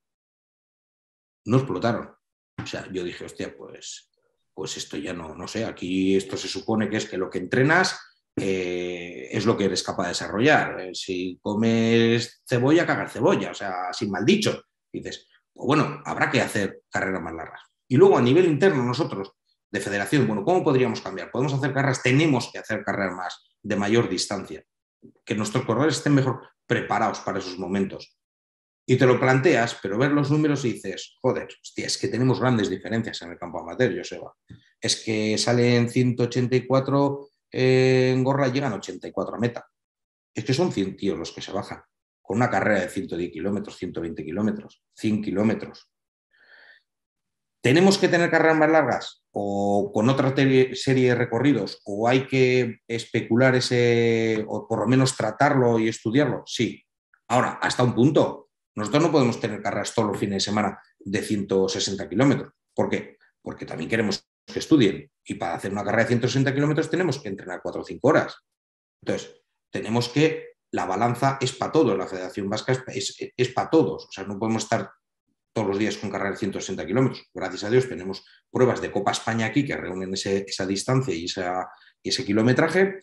No explotaron. O sea, yo dije, hostia, pues, pues esto ya no, no sé, aquí esto se supone que es que lo que entrenas eh, es lo que eres capaz de desarrollar. Eh, si comes cebolla, cagar cebolla, o sea, sin mal dicho. Dices, pues bueno, habrá que hacer carreras más largas. Y luego a nivel interno nosotros, de federación. Bueno, ¿cómo podríamos cambiar? Podemos hacer carreras, tenemos que hacer carreras más de mayor distancia, que nuestros corredores estén mejor preparados para esos momentos. Y te lo planteas, pero ver los números y dices, joder, hostia, es que tenemos grandes diferencias en el campo amateur, Joseba. Es que salen 184 en gorra y llegan 84 a meta. Es que son 100 tíos los que se bajan, con una carrera de 110 kilómetros, 120 kilómetros, 100 kilómetros. ¿Tenemos que tener carreras más largas o con otra serie de recorridos? ¿O hay que especular ese, o por lo menos tratarlo y estudiarlo? Sí. Ahora, hasta un punto. Nosotros no podemos tener carreras todos los fines de semana de 160 kilómetros. ¿Por qué? Porque también queremos que estudien. Y para hacer una carrera de 160 kilómetros tenemos que entrenar 4 o 5 horas. Entonces, tenemos que, la balanza es para todos, la Federación Vasca es, es, para todos. O sea, no podemos estar todos los días con carrera de 160 kilómetros. Gracias a Dios tenemos pruebas de Copa España aquí que reúnen esa distancia y, ese kilometraje.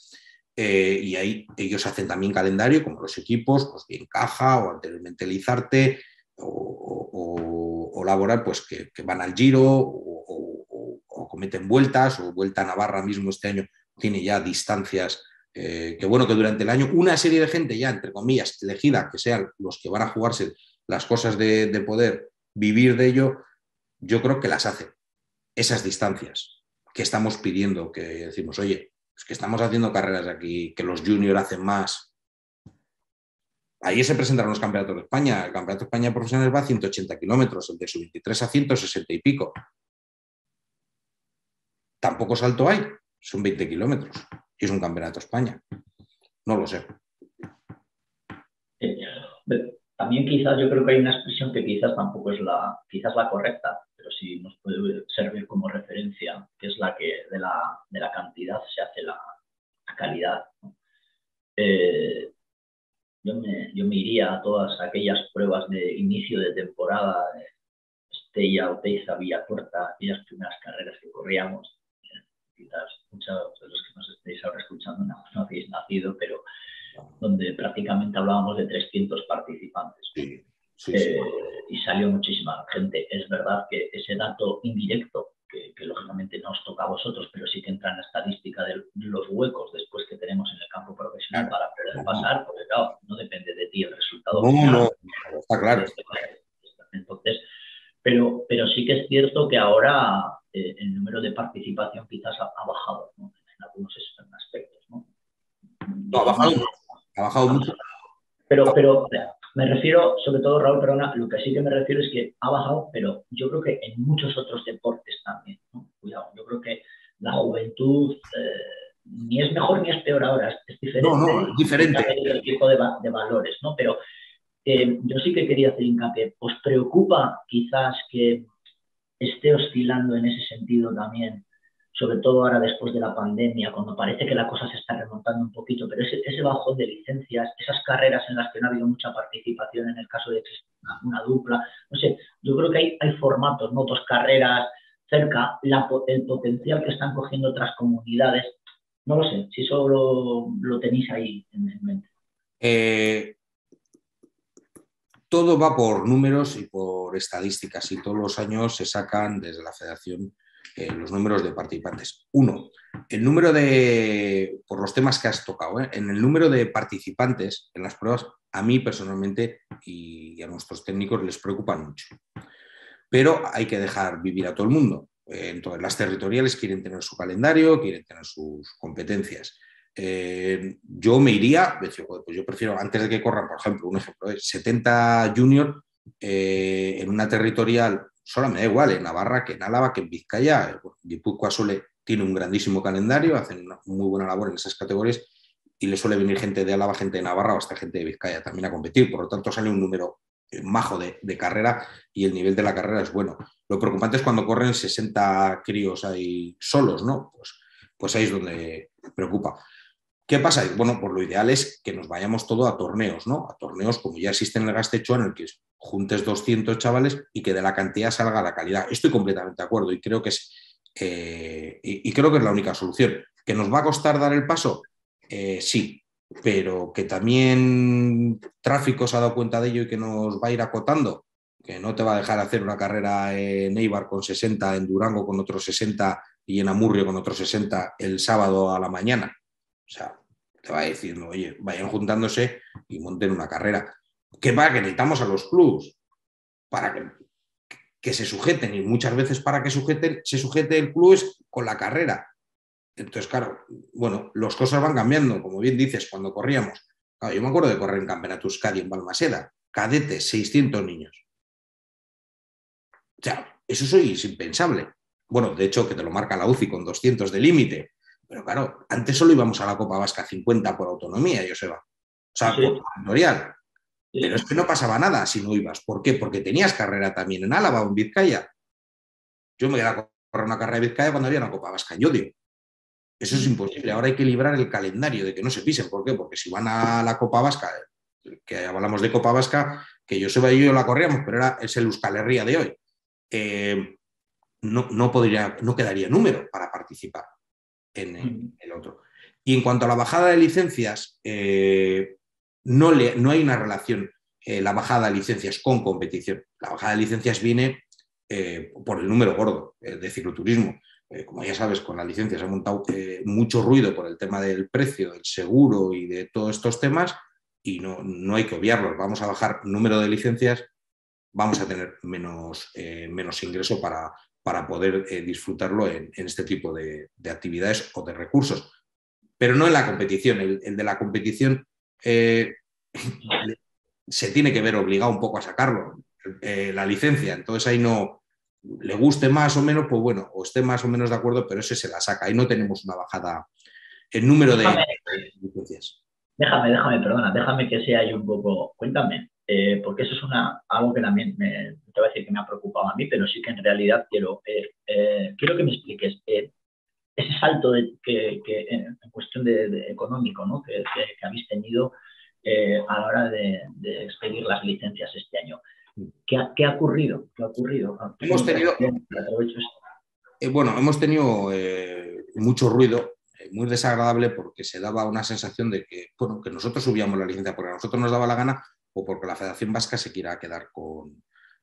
Eh, y ahí ellos hacen también calendario, como los equipos, pues bien Caja o anteriormente Lizarte o, o, Laboral, pues que, van al Giro o, cometen vueltas, o Vuelta a Navarra mismo este año tiene ya distancias eh, que bueno que durante el año una serie de gente ya, entre comillas, elegida, que sean los que van a jugarse las cosas de, de poder vivir de ello, yo creo que las hacen. Esas distancias que estamos pidiendo, que decimos, oye, es que estamos haciendo carreras aquí, que los juniors hacen más. Ahí se presentaron los campeonatos de España. El campeonato de España profesional va a 180 kilómetros, el de su 23 a 160 y pico. Tampoco salto hay, son 20 kilómetros. Y es un campeonato de España. No lo sé. También quizás yo creo que hay una expresión que quizás tampoco es la, quizás la correcta, pero sí nos puede servir como referencia, que es la que de la, de la cantidad se hace la, calidad. Eh, yo, me, yo, me, iría a todas aquellas pruebas de inicio de temporada, de Estella, Oteiza, Villa Corta, aquellas primeras carreras que corríamos. quizás muchos de los que nos estéis ahora escuchando no, no habéis nacido, pero donde prácticamente hablábamos de 300 participantes. Eh, y salió muchísima gente. Es verdad que ese dato indirecto, que, lógicamente no os toca a vosotros, pero sí que entra en la estadística de los huecos después que tenemos en el campo profesional para poder pasar, porque claro, no depende de ti el resultado. No, no, está claro. Entonces, pero, pero sí que es cierto que ahora eh, el número de participación quizás ha, bajado en algunos aspectos. ¿no? no ha bajado ha bajado mucho. Pero, pero me refiero, sobre todo, Raúl, perdona, lo que sí que me refiero es que ha bajado, pero yo creo que en muchos otros deportes también. Cuidado, yo creo que la juventud eh, ni es mejor ni es peor ahora, es diferente. No, no, es diferente. El tipo de, de valores, ¿no? Pero eh, yo sí que quería hacer hincapié. ¿Os preocupa quizás que esté oscilando en ese sentido también sobre todo ahora después de la pandemia, cuando parece que la cosa se está remontando un poquito, pero ese, ese bajón de licencias, esas carreras en las que no ha habido mucha participación en el caso de una, una dupla, no sé, yo creo que hay, hay formatos, ¿no? dos carreras cerca, el potencial que están cogiendo otras comunidades, no lo sé, si eso lo, tenéis ahí en, mente. Eh, todo va por números y por estadísticas y todos los años se sacan desde la federación eh, los números de participantes. Uno, el número de, por los temas que has tocado, ¿eh? en el número de participantes en las pruebas, a mí personalmente y a nuestros técnicos les preocupan mucho. Pero hay que dejar vivir a todo el mundo. Eh, entonces, las territoriales quieren tener su calendario, quieren tener sus competencias. yo me iría, pues yo prefiero, antes de que corran, por ejemplo, un ejemplo, 70 junior en una territorial solo me da igual en Navarra que en Álava, que en Vizcaya. Guipúzcoa suele, tiene un grandísimo calendario, hacen una muy buena labor en esas categorías y le suele venir gente de Álava, gente de Navarra o hasta gente de Vizcaya también a competir. Por lo tanto, sale un número eh, majo de, carrera y el nivel de la carrera es bueno. Lo preocupante es cuando corren 60 críos ahí solos, ¿no? Pues, pues ahí es donde preocupa. ¿Qué pasa? Bueno, pues lo ideal es que nos vayamos todo a torneos, ¿no? A torneos como ya existen en el Gastecho, en el que juntes 200 chavales y que de la cantidad salga la calidad. Estoy completamente de acuerdo y creo que es, eh, y, creo que es la única solución. ¿Que nos va a costar dar el paso? Eh, sí, pero que también tráfico se ha dado cuenta de ello y que nos va a ir acotando, que no te va a dejar hacer una carrera en Eibar con 60, en Durango con otros 60 y en Amurrio con otros 60 el sábado a la mañana. O sea, te va a decir, oye, vayan juntándose y monten una carrera. ¿Qué pasa? Que necesitamos a los clubs para que, que, se sujeten y muchas veces para que sujeten, se sujete el club es con la carrera. Entonces, claro, bueno, las cosas van cambiando, como bien dices, cuando corríamos. yo me acuerdo de correr en Campeonato Euskadi en Balmaseda, cadete, 600 niños. O sea, eso es impensable. Bueno, de hecho, que te lo marca la UCI con 200 de límite. Pero claro, antes solo íbamos a la Copa Vasca 50 por autonomía, Joseba. O sea, por territorial. Pero es que no pasaba nada si no ibas. ¿Por qué? Porque tenías carrera también en Álava o en Vizcaya. Yo me quedaba una carrera de Vizcaya cuando había una Copa Vasca en Yodio. Eso es imposible. Ahora hay que librar el calendario de que no se pisen. ¿Por qué? Porque si van a la Copa Vasca, que hablamos de Copa Vasca, que yo se y yo la corríamos, pero era, es el Euskal Herria de hoy. Eh, no, no, podría, no quedaría número para participar en el, otro. Y en cuanto a la bajada de licencias, eh, no, le, no, hay una relación eh, la bajada de licencias con competición. La bajada de licencias viene eh, por el número gordo de cicloturismo. como ya sabes, con la licencia se ha montado mucho ruido por el tema del precio, del seguro y de todos estos temas, y no, no hay que obviarlos. Vamos a bajar número de licencias, vamos a tener menos, menos ingreso para, para poder eh, disfrutarlo en, este tipo de, actividades o de recursos. Pero no en la competición. El, de la competición eh, se tiene que ver obligado un poco a sacarlo, eh, la licencia. Entonces ahí no le guste más o menos, pues bueno, o esté más o menos de acuerdo, pero ese se la saca. Ahí no tenemos una bajada en número de, licencias. Déjame, déjame, perdona, déjame que sea ahí un poco. Cuéntame, eh, porque eso es una, algo que también me, te voy a decir que me ha preocupado a mí, pero sí que en realidad quiero, eh, quiero que me expliques ese salto que, en cuestión de, económico ¿no? que, habéis tenido a la hora de, expedir las licencias este año. ¿Qué ha, qué ha ocurrido? ¿Qué ha ocurrido? Hemos tenido, bueno, hemos tenido mucho ruido muy desagradable porque se daba una sensación de que, bueno, que nosotros subíamos la licencia porque a nosotros nos daba la gana o porque la Federación Vasca se quiera quedar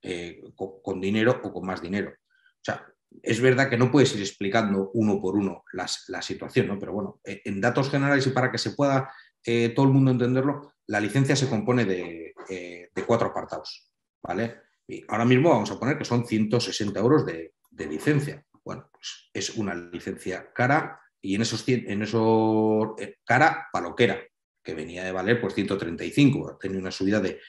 eh, con, con, dinero o con más dinero. O sea, es verdad que no puedes ir explicando uno por uno la situación, ¿no? pero bueno, eh, en datos generales y para que se pueda eh, todo el mundo entenderlo, la licencia se compone de, cuatro apartados. ¿vale? Y ahora mismo vamos a poner que son 160 euros de, licencia. Bueno, pues es una licencia cara y en esos, en esos cara paloquera, que venía de valer pues 135, ha tenido una subida de,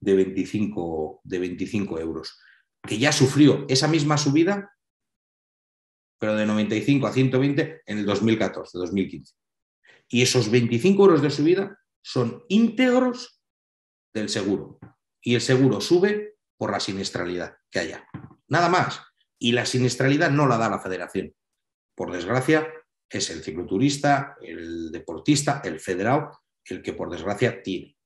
25, de 25 euros, que ya sufrió esa misma subida, pero de 95 a 120 en el 2014, 2015. Y esos 25 euros de subida son íntegros del seguro. Y el seguro sube por la siniestralidad que haya. Nada más. Y la siniestralidad no la da la federación. Por desgracia, es el cicloturista, el deportista, el federado, el que por desgracia tiene.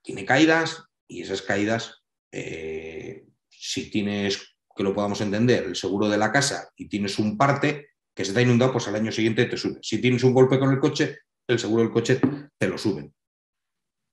Tiene caídas y esas caídas, eh, si tienes, que lo podamos entender, el seguro de la casa y tienes un parte que se te ha inundado, pues al año siguiente te sube. Si tienes un golpe con el coche, el seguro del coche te lo suben.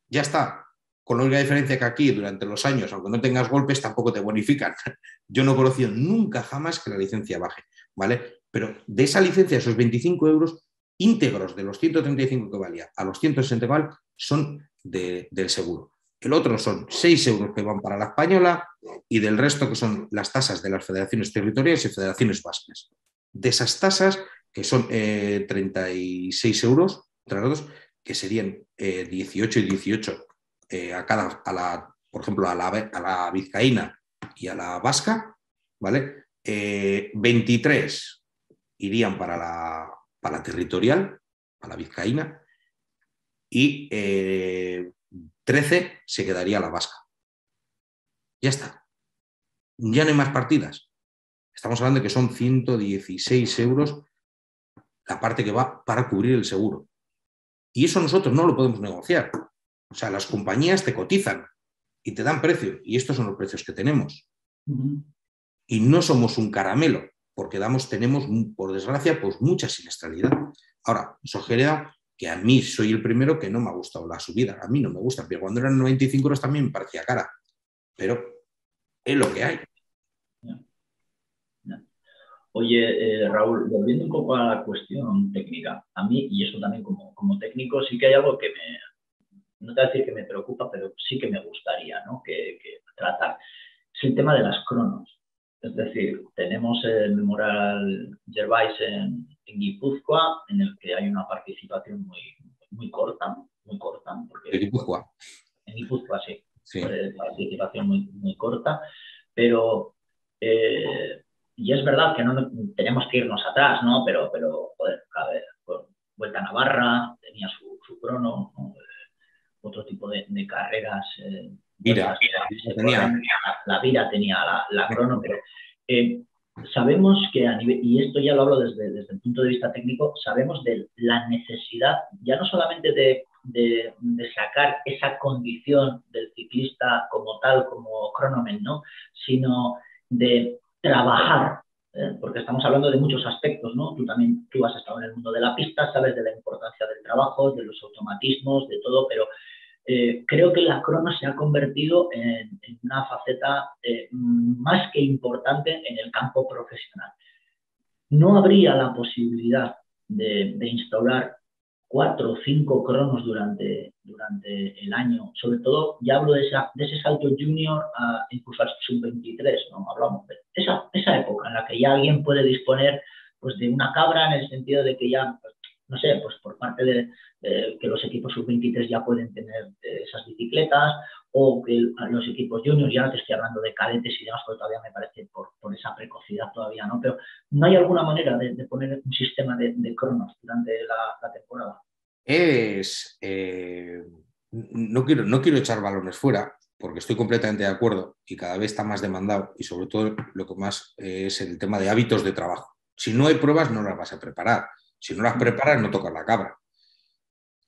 Ya está. Con la única diferencia que aquí, durante los años, aunque no tengas golpes, tampoco te bonifican. Yo no he conocido nunca jamás que la licencia baje, ¿vale? Pero de esa licencia, esos 25 euros, íntegros de los 135 que valía a los 160 que valen son del seguro. El otro son 6 euros que van para la española y del resto que son las tasas de las federaciones territoriales y federaciones vascas. De esas tasas, que son 36 eh, euros, que serían 18 eh, y 18 eh, a cada, a la, por ejemplo, a la, a la vizcaína y a la vasca, ¿vale? 23 irían para la, para la territorial, para la vizcaína, y 13 eh, se quedaría la vasca. Ya está. Ya no hay más partidas. Estamos hablando de que son 116 euros la parte que va para cubrir el seguro. Y eso nosotros no lo podemos negociar. O sea, las compañías te cotizan y te dan precio. Y estos son los precios que tenemos. Y no somos un caramelo porque damos, tenemos, por desgracia, pues mucha siniestralidad. Ahora, eso genera que a mí soy el primero que no me ha gustado la subida. A mí no me gusta, pero cuando eran 95 euros también me parecía cara. Pero es lo que hay. Oye, eh, Raúl, volviendo un poco a la cuestión técnica, a mí, y eso también como, como técnico, sí que hay algo que me, no te voy a decir que me preocupa, pero sí que me gustaría ¿no? que, tratar. Es el tema de las cronos. Es decir, tenemos el Memorial Gervais en, Guipúzcoa, en el que hay una participación muy, muy corta, muy corta. ¿En Guipúzcoa? En Guipúzcoa, sí. sí. Participación muy, muy corta, pero eh, y es verdad que no tenemos que irnos atrás, ¿no? Pero, pero joder, a ver, Vuelta a Navarra tenía su, su crono, eh, otro tipo de, carreras eh, Mira, la, Vira tenía la, crono, pero eh, sabemos que a nivel, y esto ya lo hablo desde, desde el punto de vista técnico, sabemos de la necesidad, ya no solamente de, de, sacar esa condición del ciclista como tal, como cronomen, ¿no? sino de trabajar, ¿eh? porque estamos hablando de muchos aspectos, ¿no? Tú también tú has estado en el mundo de la pista, sabes de la importancia del trabajo, de los automatismos, de todo, pero eh, creo que la crono se ha convertido en, una faceta eh, más que importante en el campo profesional. No habría la posibilidad de, instaurar cuatro o cinco cronos durante, durante el año, sobre todo, ya hablo de, esa, de ese salto junior a incluso al sub-23, ¿no? hablamos de esa, esa época en la que ya alguien puede disponer pues, de una cabra en el sentido de que ya pues, no sé, pues por parte de que los equipos sub-23 ya pueden tener eh, esas bicicletas o que los equipos juniors, ya te estoy hablando de cadetes y demás, porque todavía me parece por, esa precocidad todavía, ¿no? Pero ¿no hay alguna manera de, poner un sistema de, cronos durante la, temporada? Es... Eh, no, quiero, no quiero echar balones fuera, porque estoy completamente de acuerdo y cada vez está más demandado y sobre todo lo que más es el tema de hábitos de trabajo. Si no hay pruebas, no las vas a preparar. Si no las preparas, no tocas la cabra.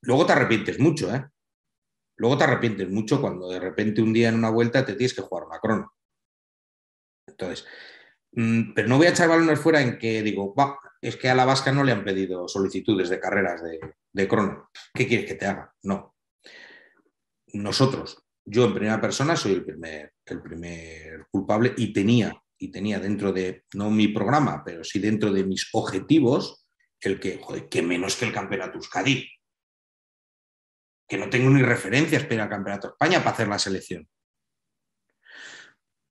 Luego te arrepientes mucho, ¿eh? Luego te arrepientes mucho cuando de repente un día en una vuelta te tienes que jugar una crono. Entonces, mm, pero no voy a echar balones fuera en que digo, es que a la vasca no le han pedido solicitudes de carreras de, crono. ¿Qué quieres que te haga? No. Nosotros, yo en primera persona soy el primer, el primer culpable y tenía, y tenía dentro de, no mi programa, pero sí dentro de mis objetivos, el que, joder, que menos que el campeonato Euskadi. Que no tengo ni referencias para el campeonato de España para hacer la selección.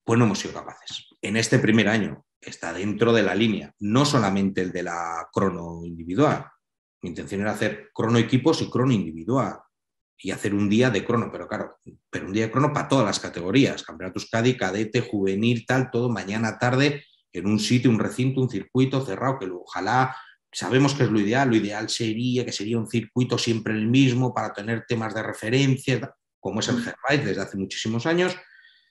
Pues no hemos sido capaces. En este primer año está dentro de la línea, no solamente el de la crono individual. Mi intención era hacer crono equipos y crono individual y hacer un día de crono, pero claro, pero un día de crono para todas las categorías, campeonato Euskadi, cadete, juvenil, tal, todo mañana tarde en un sitio, un recinto, un circuito cerrado que ojalá Sabemos que es lo ideal, lo ideal sería que sería un circuito siempre el mismo para tener temas de referencia, como es el Herbite desde hace muchísimos años,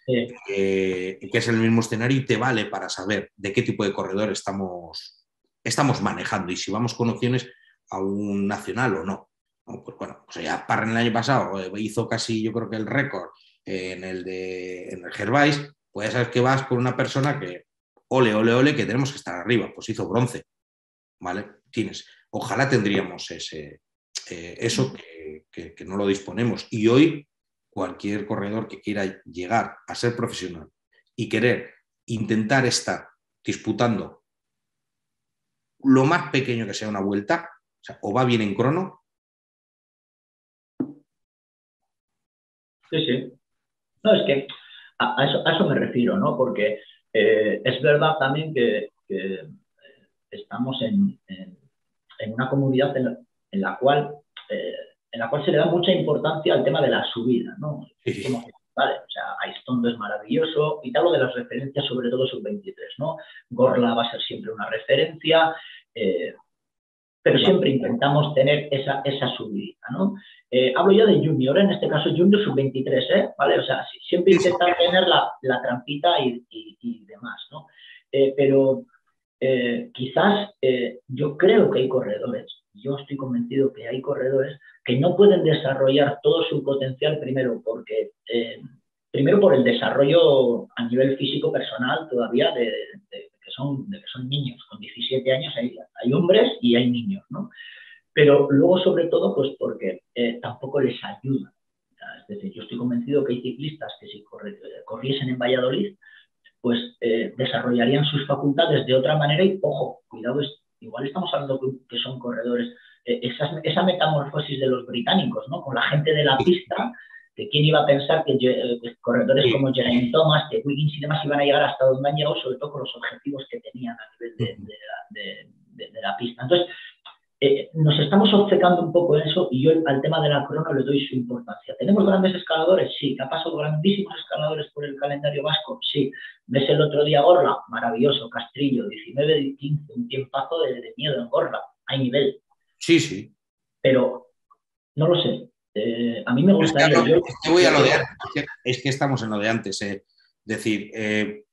que es el mismo escenario y te vale para saber de qué tipo de corredor estamos, estamos manejando y si vamos con opciones a un nacional o no. Pues bueno, pues ya Parra en el año pasado eh, hizo casi, yo creo que el récord en el de en el Herbais, pues ya sabes que vas con una persona que, ole, ole, ole, que tenemos que estar arriba, pues hizo bronce. ¿Vale? Tienes. Ojalá tendríamos ese, eh, eso que, no lo disponemos. Y hoy cualquier corredor que quiera llegar a ser profesional y querer intentar estar disputando lo más pequeño que sea una vuelta, o, va bien en crono. Sí, sí. No, es que a, eso, me refiero, ¿no? Porque eh, es verdad también que estamos en, una comunidad en la, cual, eh, en la cual se le da mucha importancia al tema de la subida, ¿no? vale, o sea, Aistondo es maravilloso y tal, lo de las referencias, sobre todo sub-23, ¿no? Gorla va a ser siempre una referencia, eh, pero siempre intentamos tener esa, esa subida, ¿no? Eh, hablo ya de junior, en este caso junior sub-23, ¿eh? ¿Vale? O sea, siempre intentar tener la, la trampita y, y demás, ¿no? pero eh, quizás eh, yo creo que hay corredores, yo estoy convencido que hay corredores que no pueden desarrollar todo su potencial primero porque eh, primero por el desarrollo a nivel físico personal todavía de, que, son, de que son niños, con 17 años hay, hay hombres y hay niños, ¿no? Pero luego sobre todo pues porque tampoco les ayuda. Es decir, yo estoy convencido que hay ciclistas que si corriesen en Valladolid pues eh, desarrollarían sus facultades de otra manera y, ojo, cuidado, igual estamos hablando que, son corredores, eh, esa, metamorfosis de los británicos, ¿no? Con la gente de la pista, que quién iba a pensar que, eh, corredores como Jeremy Thomas, que Wiggins y demás iban a llegar hasta donde han llegado, sobre todo con los objetivos que tenían a nivel de la pista. Entonces, eh, nos estamos obcecando un poco en eso y yo al tema de la crono le doy su importancia. ¿Tenemos grandes escaladores? Sí. ¿Que ha pasado grandísimos escaladores por el calendario vasco? Sí. ¿Ves el otro día Gorla? Maravilloso. Castrillo, 19 15, un tiempazo de, miedo en Gorla. Hay nivel. Sí, sí. Pero no lo sé. Eh, a mí me gusta. Es que, voy a lo de antes. Es que estamos en lo de antes. Es decir, eh,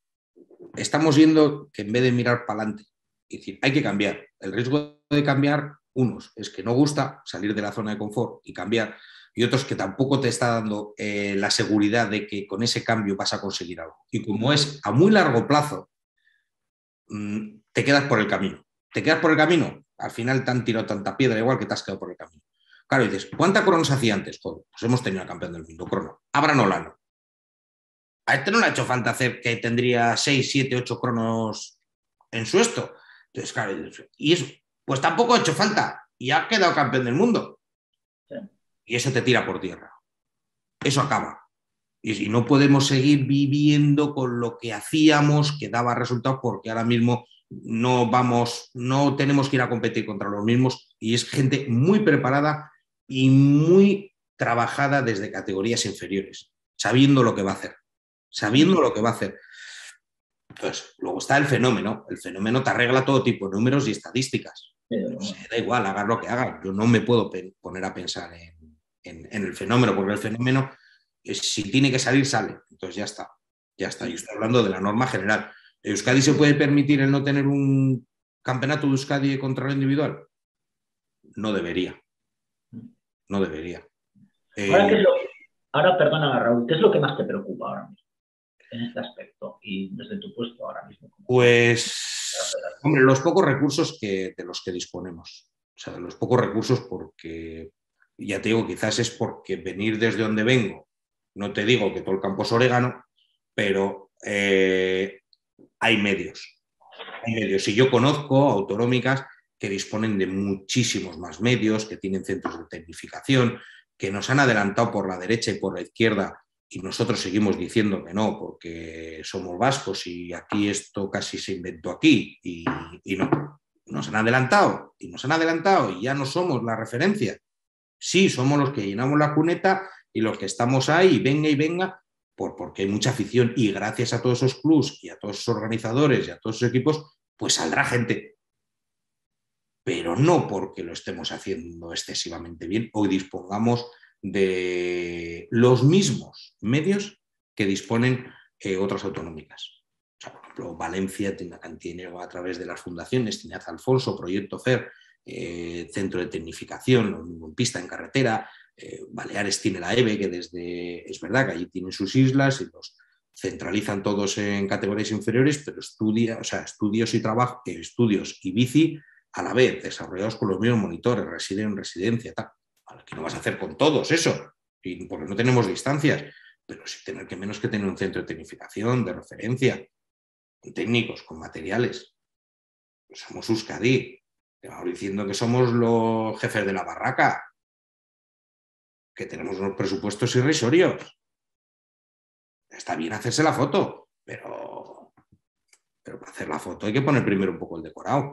estamos viendo que en vez de mirar para adelante, es decir, hay que cambiar. El riesgo de cambiar, unos, es que no gusta salir de la zona de confort y cambiar, y otros que tampoco te está dando eh, la seguridad de que con ese cambio vas a conseguir algo. Y como es a muy largo plazo, mm, te quedas por el camino. ¿Te quedas por el camino? Al final te han tirado tanta piedra igual que te has quedado por el camino. Claro, dices, ¿cuánta cronos hacía antes? pues hemos tenido al campeón del mundo, crono. Abra Nolano. A este no le ha hecho falta hacer que tendría 6, 7, 8 cronos en su esto. Entonces, claro, y eso, pues tampoco ha hecho falta y ha quedado campeón del mundo. Y eso te tira por tierra. Eso acaba. Y, no podemos seguir viviendo con lo que hacíamos, que daba resultados, porque ahora mismo no vamos, no tenemos que ir a competir contra los mismos y es gente muy preparada y muy trabajada desde categorías inferiores, sabiendo lo que va a hacer, sabiendo lo que va a hacer. Entonces, luego está el fenómeno. El fenómeno te arregla todo tipo de números y estadísticas. da igual, hagas lo que hagas. Yo no me puedo poner a pensar en, el fenómeno, porque el fenómeno, si tiene que salir, sale. Entonces ya está. Ya está. Yo estoy hablando de la norma general. ¿Euskadi se puede permitir el no tener un campeonato de Euskadi de control individual? No debería. No debería. Ahora, eh, ahora, perdona, Raúl, ¿qué es lo que más te preocupa ahora mismo? En este aspecto y desde tu puesto ahora mismo? Pues, hombre, los pocos recursos que, de los que disponemos. O sea, los pocos recursos porque, ya te digo, quizás es porque venir desde donde vengo, no te digo que todo el campo es orégano, pero eh, hay medios. Hay medios. Y yo conozco autonómicas que disponen de muchísimos más medios, que tienen centros de tecnificación, que nos han adelantado por la derecha y por la izquierda y nosotros seguimos diciendo que no, porque somos vascos y aquí esto casi se inventó aquí y, no. Nos han adelantado y nos han adelantado y ya no somos la referencia. Sí, somos los que llenamos la cuneta y los que estamos ahí, venga y venga, por, porque hay mucha afición y gracias a todos esos clubs y a todos esos organizadores y a todos esos equipos, pues saldrá gente. Pero no porque lo estemos haciendo excesivamente bien o dispongamos de los mismos medios que disponen eh, otras autonómicas. por ejemplo, Valencia tiene cantidad a través de las fundaciones, tiene Alfonso, Proyecto FER, eh, Centro de Tecnificación, pista en carretera, eh, Baleares tiene la EVE, que desde, es verdad que allí tienen sus islas y los centralizan todos en categorías inferiores, pero estudia, o sea, estudios y trabajo, estudios y bici a la vez, desarrollados con los mismos monitores, residen en residencia, tal que no vas a hacer con todos eso, porque no tenemos distancias, pero sí tener que menos que tener un centro de tecnificación, de referencia, con técnicos, con materiales. Somos Euskadi, diciendo que somos los jefes de la barraca, que tenemos unos presupuestos irrisorios. Está bien hacerse la foto, pero, pero para hacer la foto hay que poner primero un poco el decorado.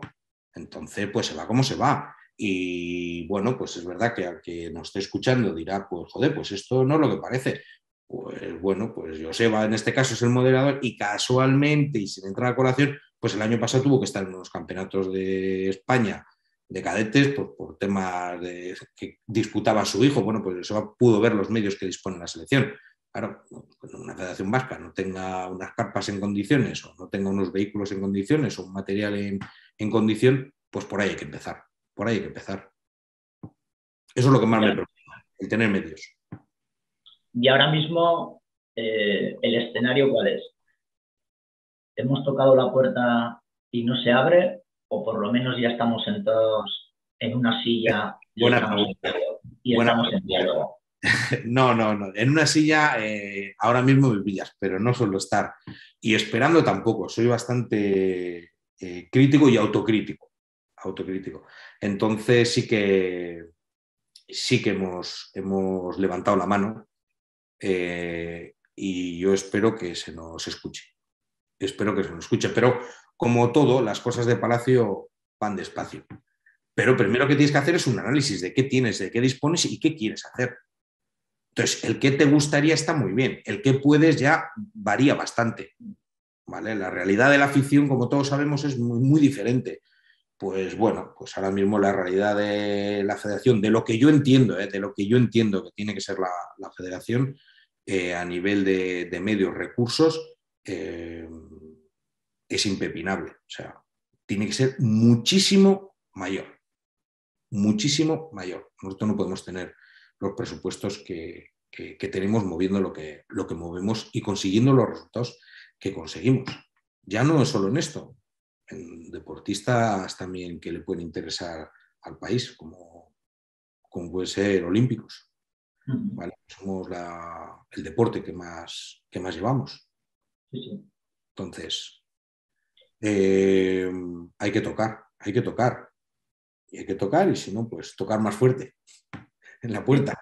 Entonces, pues se va como se va. Y bueno, pues es verdad que al que nos esté escuchando dirá, pues joder, pues esto no es lo que parece. Pues bueno, pues Joseba en este caso es el moderador y casualmente, y sin entrar a colación, pues el año pasado tuvo que estar en los campeonatos de España de cadetes por, por temas de, que disputaba su hijo. Bueno, pues Joseba pudo ver los medios que dispone la selección. Claro, una federación vasca no tenga unas carpas en condiciones o no tenga unos vehículos en condiciones o un material en, en condición, pues por ahí hay que empezar. Por ahí hay que empezar. Eso es lo que más me preocupa, el tener medios. Y ahora mismo, eh, ¿el escenario cuál es? ¿Hemos tocado la puerta y no se abre? ¿O por lo menos ya estamos sentados en una silla y estamos, en diálogo? No, no, no. En una silla eh, ahora mismo vivías, pero no suelo estar. Y esperando tampoco. Soy bastante eh, crítico y autocrítico autocrítico. Entonces sí que, sí que hemos, hemos levantado la mano eh, y yo espero que se nos escuche. Espero que se nos escuche, pero como todo, las cosas de Palacio van despacio. Pero primero que tienes que hacer es un análisis de qué tienes, de qué dispones y qué quieres hacer. Entonces, el que te gustaría está muy bien, el que puedes ya varía bastante. ¿vale? La realidad de la afición, como todos sabemos, es muy, muy diferente pues bueno, pues ahora mismo la realidad de la federación, de lo que yo entiendo, ¿eh? de lo que yo entiendo que tiene que ser la, federación eh, a nivel de, medios, recursos, eh, es impepinable. O sea, tiene que ser muchísimo mayor, muchísimo mayor. Nosotros no podemos tener los presupuestos que, tenemos moviendo lo que, lo que movemos y consiguiendo los resultados que conseguimos. Ya no es solo en esto, en deportistas también que le pueden interesar al país, como, como puede ser olímpicos. Somos el deporte que más, que más llevamos. Entonces, eh, hay que tocar, hay que tocar. Y hay que tocar, y si no, pues tocar más fuerte en la puerta.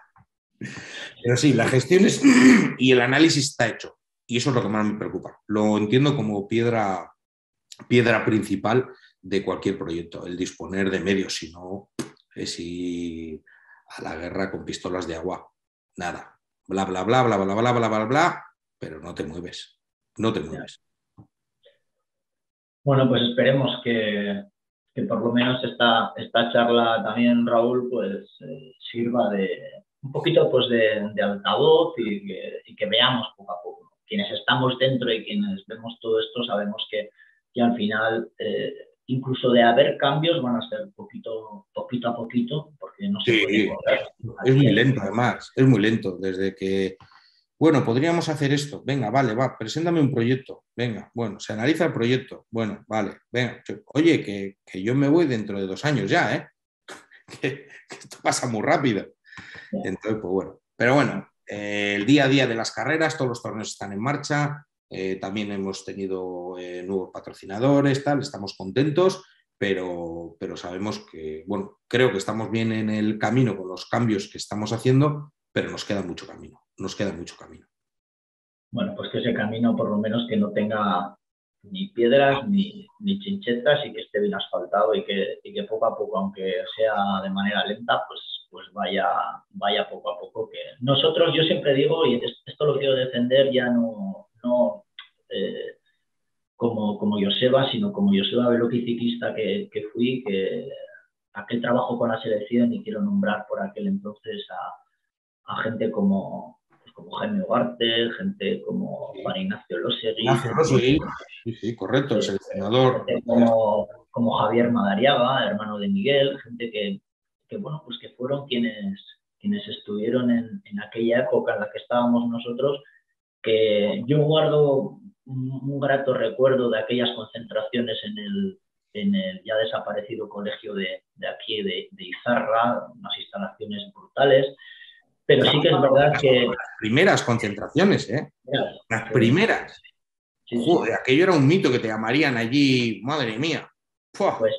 Pero sí, la gestión es, y el análisis está hecho. Y eso es lo que más me preocupa. Lo entiendo como piedra, piedra principal de cualquier proyecto, el disponer de medios, si no, es ir a la guerra con pistolas de agua. Nada. Bla, bla, bla, bla, bla, bla, bla, bla, bla, pero no te mueves. No te mueves. Bueno, pues esperemos que, por lo menos esta, esta charla también, Raúl, pues eh, sirva de un poquito pues de, altavoz y que, veamos poco a poco. Quienes estamos dentro y quienes vemos todo esto sabemos que, al final, eh, incluso de haber cambios, van a ser poquito, poquito a poquito, porque no se puede Es muy lento, además, es muy lento. Desde que bueno, podríamos hacer esto. Venga, vale, va, preséntame un proyecto. Venga, bueno, se analiza el proyecto. Bueno, vale, venga. Oye, que, yo me voy dentro de dos años ya, ¿eh? que, esto pasa muy rápido. Entonces, pues bueno. Pero bueno, eh, el día a día de las carreras, todos los torneos están en marcha. Eh, también hemos tenido eh, nuevos patrocinadores, tal, estamos contentos, pero, pero sabemos que, bueno, creo que estamos bien en el camino con los cambios que estamos haciendo, pero nos queda mucho camino nos queda mucho camino. Bueno, pues que ese camino por lo menos que no tenga ni piedras ni, chinchetas y que esté bien asfaltado y que, que, poco a poco, aunque sea de manera lenta, pues, pues vaya, vaya poco a poco. Que nosotros, yo siempre digo, y esto lo quiero defender ya no, no eh, como, como Joseba, sino como Joseba Veloqui ciclista que, que fui, que aquel trabajo con la selección y quiero nombrar por aquel entonces a, a gente como, como Jaime Ugarte, gente como Juan Ignacio Losegui. Ignacio sí, sí, correcto, el seleccionador. Como, como, Javier Madariaga, hermano de Miguel, gente que, que, bueno, pues que fueron quienes, quienes estuvieron en, en, aquella época en la que estábamos nosotros, que yo guardo un, grato recuerdo de aquellas concentraciones en el, en el ya desaparecido colegio de, de aquí de, de Izarra, unas instalaciones brutales, pero sí que es verdad que... Las primeras concentraciones, ¿eh? Las primeras. Joder, aquello era un mito que te llamarían allí, madre mía. Pues,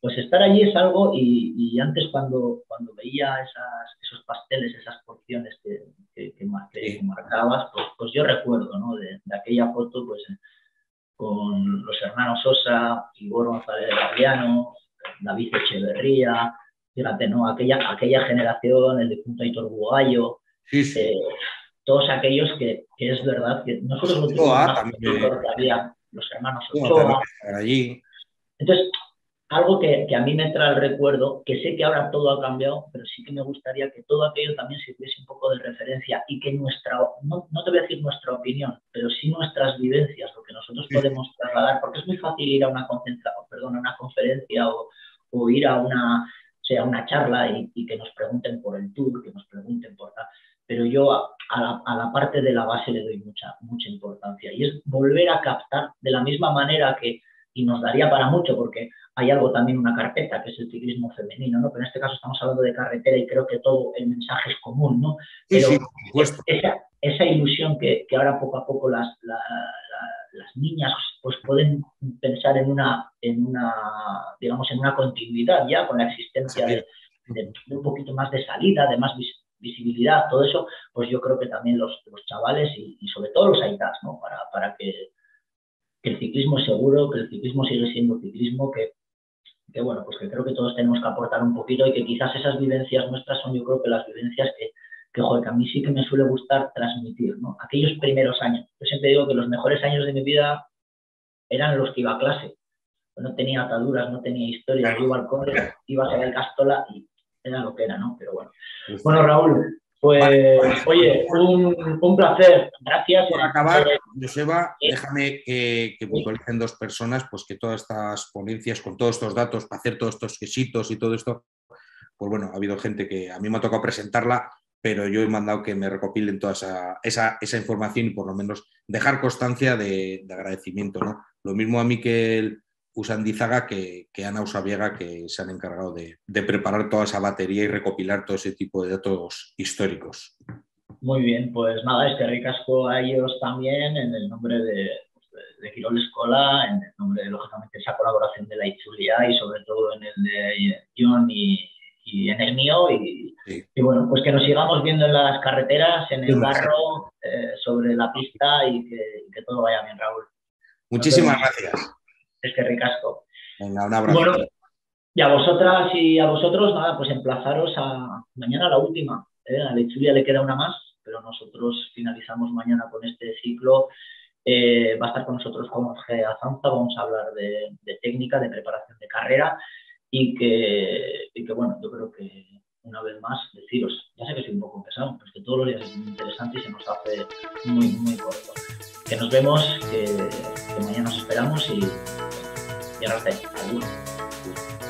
pues estar allí es algo, y, antes cuando, cuando veía esos pasteles, esas porciones que, que, marcabas, pues, pues, yo recuerdo ¿no? de, aquella foto pues, con los hermanos Sosa, Igor González Gabriano, David Echeverría, fíjate, ¿no? Aquella, aquella generación, el de Punto Aitor Bugallo, eh, todos aquellos que, que, es verdad que nosotros no tenemos había los hermanos Ochoa. Allí. Entonces, algo que, que, a mí me trae el recuerdo, que sé que ahora todo ha cambiado, pero sí que me gustaría que todo aquello también sirviese un poco de referencia y que nuestra, no, no te voy a decir nuestra opinión, pero sí nuestras vivencias, lo que nosotros podemos trasladar, porque es muy fácil ir a una, perdón, a una conferencia o, o ir a una, sea una charla y, que nos pregunten por el tour, que nos pregunten por tal. Pero yo a, la, parte de la base le doy mucha, mucha importancia y es volver a captar de la misma manera que, y nos daría para mucho porque hay algo también, una carpeta, que es el ciclismo femenino, ¿no? Pero en este caso estamos hablando de carretera y creo que todo el mensaje es común, ¿no? Pero esa, esa, ilusión que, que, ahora poco a poco las, las niñas pues pueden pensar en una, en una, digamos, en una continuidad ya con la existencia de, un poquito más de salida, de más visibilidad, todo eso, pues yo creo que también los, los chavales y, sobre todo los aitas, ¿no? Para, para que, ciclismo es seguro, que el ciclismo sigue siendo ciclismo, que, que bueno, pues que creo que todos tenemos que aportar un poquito y que quizás esas vivencias nuestras son yo creo que las vivencias que, que, joder, a mí sí que me suele gustar transmitir, ¿no? Aquellos primeros años. Yo siempre digo que los mejores años de mi vida eran los que iba a clase. No tenía ataduras, no tenía historia, iba al cole, iba a ser el Castola y era lo que era, ¿no? Pero bueno. Bueno, Raúl, Pues, oye, un, placer. Gracias. Por acabar, Joseba, déjame que, que puntualicen dos personas, pues que todas estas ponencias, con todos estos datos, para hacer todos estos quesitos y todo esto, pues bueno, ha habido gente que a mí me ha tocado presentarla, pero yo he mandado que me recopilen toda esa, información y por lo menos dejar constancia de, agradecimiento. ¿no? Lo mismo a mí que el Usandizaga que, que Ana Usabiega, que se han encargado de, preparar toda esa batería y recopilar todo ese tipo de datos históricos. Muy bien, pues nada, este ricasco a ellos también en el nombre de, de Quirol Escola, en el nombre de, lógicamente, esa colaboración de la Itzulia y sobre todo en el de John y, y en el mío. Y, bueno, pues que nos sigamos viendo en las carreteras, en el barro, eh, sobre la pista y que, todo vaya bien, Raúl. Muchísimas gracias. Es que ricasco. Venga, un abrazo. Bueno, y a vosotras y a vosotros, nada, pues emplazaros a mañana la última. ¿eh? A Lechulia le queda una más, pero nosotros finalizamos mañana con este ciclo. Eh, va a estar con nosotros Jorge Azanza, vamos a hablar de, de técnica, de preparación de carrera y que, y que, bueno, yo creo que una vez más deciros, ya sé que soy un poco pesado, pero es que todos los días es muy interesante y se nos hace muy, muy corto. Que nos vemos, que, mañana nos esperamos y, y ahora. Adiós.